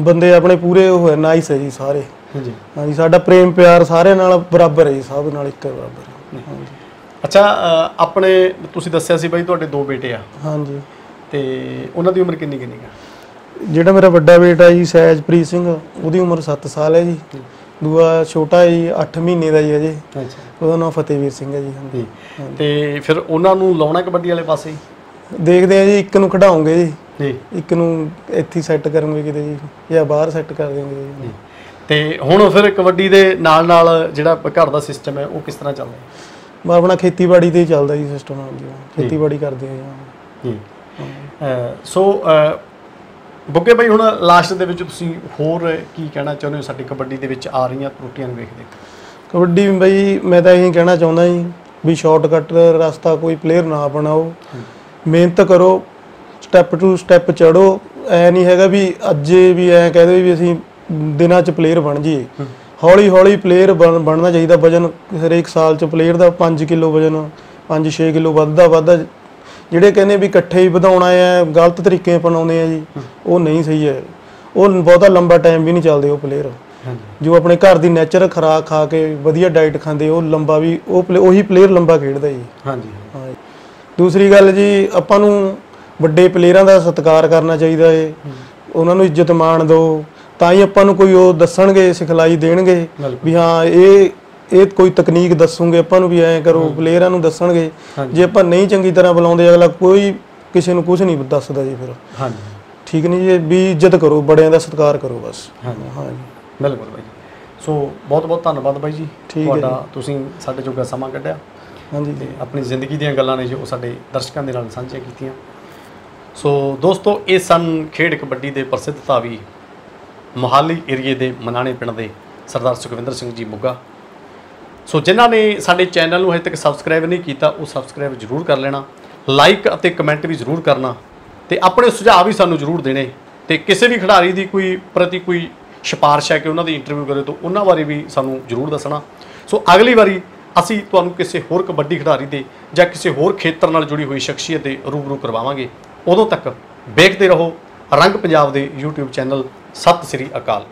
ਬੰਦੇ ਆਪਣੇ ਪੂਰੇ ਉਹ ਹੈ ਨਾਈਸ ਹੈ ਜੀ ਸਾਰੇ। ਹਾਂਜੀ। ਹਾਂਜੀ ਸਾਡਾ ਪ੍ਰੇਮ ਪਿਆਰ ਸਾਰਿਆਂ ਨਾਲ ਬਰਾਬਰ ਹੈ ਜੀ ਸਭ ਨਾਲ ਇੱਕ ਬਰਾਬਰ। ਹੈ। ਅੱਛਾ ਅ, ਆਪਣੇ ਤੁਸੀਂ ਦੱਸਿਆ ਸੀ ਬਾਈ ਤੁਹਾਡੇ ਦੋ ਬੇਟੇ ਆ। ਹਾਂਜੀ। ਤੇ ਉਹਨਾਂ ਦੀ ਉਮਰ ਕਿੰਨੀ ਕਿੰਨੀ ਹੈ ਜਿਹੜਾ ਮੇਰਾ ਵੱਡਾ ਬੇਟਾ ਜੀ ਸਹਿਜਪ੍ਰੀਤ ਸਿੰਘ ਉਹਦੀ ਉਮਰ 7 ਸਾਲ ਹੈ ਜੀ। ਦੂਆ ਛੋਟਾ ਹੈ ਜੀ 8 ਮਹੀਨੇ ਦਾ ਜੀ। ਅਜੇ ਅੱਛਾ। ਉਹਦਾ ਨਾਮ ਫਤਿਹਵੀਰ ਸਿੰਘ ਹੈ ਜੀ ਹਾਂਜੀ। ਜੀ ਤੇ ਫਿਰ ਉਹਨਾਂ ਨੂੰ ਲਾਉਣਾ ਕਬੱਡੀ ਵਾਲੇ ਪਾਸੇ ਹੀ? ਦੇਖਦੇ ਆ ਜੀ ਇੱਕ ਨੂੰ ਖਿਡਾਉਂਗੇ ਜੀ। ਜੀ ਇੱਕ ਨੂੰ ਇੱਥੇ ਸੈੱਟ ਕਰਾਂਗੇ ਕਿਤੇ ਜੀ ਜਾਂ ਬਾਹਰ ਸੈੱਟ ਕਰ ਦੇਵਾਂਗੇ ਜੀ। ਜੀ ਤੇ ਹੁਣ ਫਿਰ ਕਬੱਡੀ ਦੇ ਨਾਲ ਨਾਲ ਜਿਹੜਾ ਘਰ ਦਾ ਸਿਸਟਮ ਹੈ ਉਹ ਕਿਸ ਤਰ੍ਹਾਂ ਚੱਲਦਾ? ਹੈ ਆਪਣਾ ਖੇਤੀਬਾੜੀ ਤੇ ਹੀ ਚੱਲਦਾ ਜੀ ਸਿਸਟਮ ਹਾਂਜੀ ਖੇਤੀਬਾੜੀ ਕਰਦੇ ਆ ਜੀ। ਜੀ ਸੋ ਬੁੱਗੇ ਭਾਈ ਹੁਣ ਲਾਸਟ ਦੇ ਵਿੱਚ ਤੁਸੀਂ ਹੋਰ ਕੀ ਕਹਿਣਾ ਚਾਹੁੰਦੇ ਹੋ? ਸਾਡੀ ਕਬੱਡੀ ਦੇ ਵਿੱਚ ਆ ਰਹੀਆਂ ਤਰੁੱਟੀਆਂ ਨੂੰ ਵੇਖਦੇ ਕਬੱਡੀ ਬਈ ਮੈਂ ਤਾਂ ਇਹੀ ਕਹਿਣਾ ਚਾਹੁੰਦਾ ਜੀ ਵੀ ਸ਼ਾਰਟਕਟ ਰਸਤਾ ਕੋਈ ਪਲੇਅਰ ਨਾ ਬਣਾਓ ਮਿਹਨਤ ਕਰੋ ਸਟੈਪ ਟੂ ਸਟੈਪ ਚੜੋ। ਐ ਨਹੀਂ ਹੈਗਾ ਵੀ ਅੱਜੇ ਵੀ ਐ ਕਹਦੇ ਵੀ ਅਸੀਂ ਦਿਨਾਂ ਚ ਪਲੇਅਰ ਬਣ ਜਾਈਏ। ਹੌਲੀ ਹੌਲੀ ਪਲੇਅਰ ਬਣਨਾ ਚਾਹੀਦਾ ਵਜਨ। ਹਰੇਕ ਸਾਲ ਚ ਪਲੇਅਰ ਦਾ 5 ਕਿਲੋ ਵਜਨ 5-6 ਕਿਲੋ ਵੱਧਦਾ ਵੱਧਦਾ ਜਿਹੜੇ ਕਹਿੰਦੇ ਵੀ ਇਕੱਠੇ ਹੀ ਵਧਾਉਣਾ ਹੈ ਗਲਤ ਤਰੀਕੇ ਅਪਣਾਉਂਦੇ ਆ ਜੀ ਉਹ ਨਹੀਂ ਸਹੀ ਹੈ। ਉਹ ਬਹੁਤਾ ਲੰਬਾ ਟਾਈਮ ਵੀ ਨਹੀਂ ਚੱਲਦੇ ਉਹ ਪਲੇਅਰ ਜੋ ਆਪਣੇ ਘਰ ਦੀ ਨੇਚਰ ਖੁਰਾਕ ਖਾ ਕੇ ਵਧੀਆ ਡਾਈਟ ਖਾਂਦੇ ਉਹ ਲੰਬਾ ਵੀ ਉਹ ਉਹੀ ਪਲੇਅਰ ਲੰਬਾ ਖੇਡਦਾ ਜੀ। ਹਾਂਜੀ। ਹਾਂ। ਦੂਸਰੀ ਗੱਲ ਜੀ ਆਪਾਂ ਨੂੰ ਵੱਡੇ ਪਲੇਅਰਾਂ ਦਾ ਸਤਿਕਾਰ ਕਰਨਾ ਚਾਹੀਦਾ ਏ। ਉਹਨਾਂ ਨੂੰ ਇੱਜ਼ਤ ਮਾਣ ਦਿਓ। ਤਾਂ ਹੀ ਆਪਾਂ ਨੂੰ ਕੋਈ ਉਹ ਦੱਸਣਗੇ ਸਿਖਲਾਈ ਦੇਣਗੇ। ਵੀ ਹਾਂ ਇਹ ਇਹ ਕੋਈ ਤਕਨੀਕ ਦੱਸੂਗੇ ਆਪਾਂ ਨੂੰ ਵੀ ਐਂ ਕਰੋ ਪਲੇਅਰਾਂ ਨੂੰ ਦੱਸਣਗੇ ਹਾਂਜੀ। ਜੇ ਆਪਾਂ ਨਹੀਂ ਚੰਗੀ ਤਰ੍ਹਾਂ ਬੁਲਾਉਂਦੇ ਅਗਲਾ ਕੋਈ ਕਿਸੇ ਨੂੰ ਕੁਝ ਨਹੀਂ ਦੱਸਦਾ ਜੀ ਫਿਰ ਹਾਂਜੀ ਠੀਕ ਨਹੀਂ ਜੀ ਵੀ ਇੱਜ਼ਤ ਕਰੋ ਬੜਿਆਂ ਦਾ ਸਤਿਕਾਰ ਕਰੋ ਬਸ ਹਾਂਜੀ। ਹਾਂ ਜੀ ਬਿਲਕੁਲ ਬਾਈ। ਸੋ ਬਹੁਤ ਬਹੁਤ ਧੰਨਵਾਦ ਬਾਈ ਜੀ। ਤੁਹਾਡਾ ਤੁਸੀਂ ਸਾਡੇ ਜੋਗਾ ਸਮਾਂ ਕੱਢਿਆ ਹਾਂਜੀ ਤੇ ਆਪਣੀ ਜ਼ਿੰਦਗੀ ਦੀਆਂ ਗੱਲਾਂ ਨੇ ਜੋ ਸਾਡੇ ਦਰਸ਼ਕਾਂ ਦੇ ਨਾਲ ਸਾਂਝੀਆਂ ਕੀਤੀਆਂ ਸੋ ਦੋਸਤੋ ਇਹ ਸਨ ਖੇਡ ਕਬੱਡੀ ਦੇ ਪ੍ਰਸਿੱਧ ਧਾਵੀ ਮੋਹਾਲੀ ਏਰੀਏ ਦੇ ਮਨਾਣੇ ਪਿੰਡ ਦੇ ਸਰਦਾਰ ਸੁਖਵਿੰਦਰ ਸਿੰਘ ਜੀ ਮੁੱਗਾ। ਸੋ ਜਿਨ੍ਹਾਂ ਨੇ ਸਾਡੇ ਚੈਨਲ ਨੂੰ ਹਜੇ ਤੱਕ ਸਬਸਕ੍ਰਾਈਬ ਨਹੀਂ ਕੀਤਾ, ਉਹ ਸਬਸਕ੍ਰਾਈਬ ਜ਼ਰੂਰ ਕਰ ਲੈਣਾ ਲਾਈਕ ਅਤੇ ਕਮੈਂਟ ਵੀ ਜ਼ਰੂਰ ਕਰਨਾ ਤੇ ਆਪਣੇ ਸੁਝਾਅ ਵੀ ਸਾਨੂੰ ਜ਼ਰੂਰ ਦੇਣੇ ਤੇ ਕਿਸੇ ਵੀ ਖਿਡਾਰੀ ਦੀ ਕੋਈ ਪ੍ਰਤੀ ਕੋਈ ਸਿਫਾਰਿਸ਼ ਹੈ ਕਿ ਉਹਨਾਂ ਦੀ ਇੰਟਰਵਿਊ ਕਰੇ ਤਾਂ ਉਹਨਾਂ ਬਾਰੇ ਵੀ ਸਾਨੂੰ ਜ਼ਰੂਰ ਦੱਸਣਾ। ਸੋ ਅਗਲੀ ਵਾਰੀ ਅਸੀਂ ਤੁਹਾਨੂੰ ਕਿਸੇ ਹੋਰ ਕਬੱਡੀ ਖਿਡਾਰੀ ਦੇ ਜਾਂ ਕਿਸੇ ਹੋਰ ਖੇਤਰ ਨਾਲ ਜੁੜੀ ਹੋਈ ਸ਼ਖਸੀਅਤ ਦੇ ਰੂਬਰੂ ਕਰਵਾਵਾਂਗੇ। ਉਦੋਂ ਤੱਕ ਵੇਖਦੇ ਰਹੋ ਰੰਗ ਪੰਜਾਬ ਦੇ YouTube ਚੈਨਲ ਸਤਿ ਸ੍ਰੀ ਅਕਾਲ।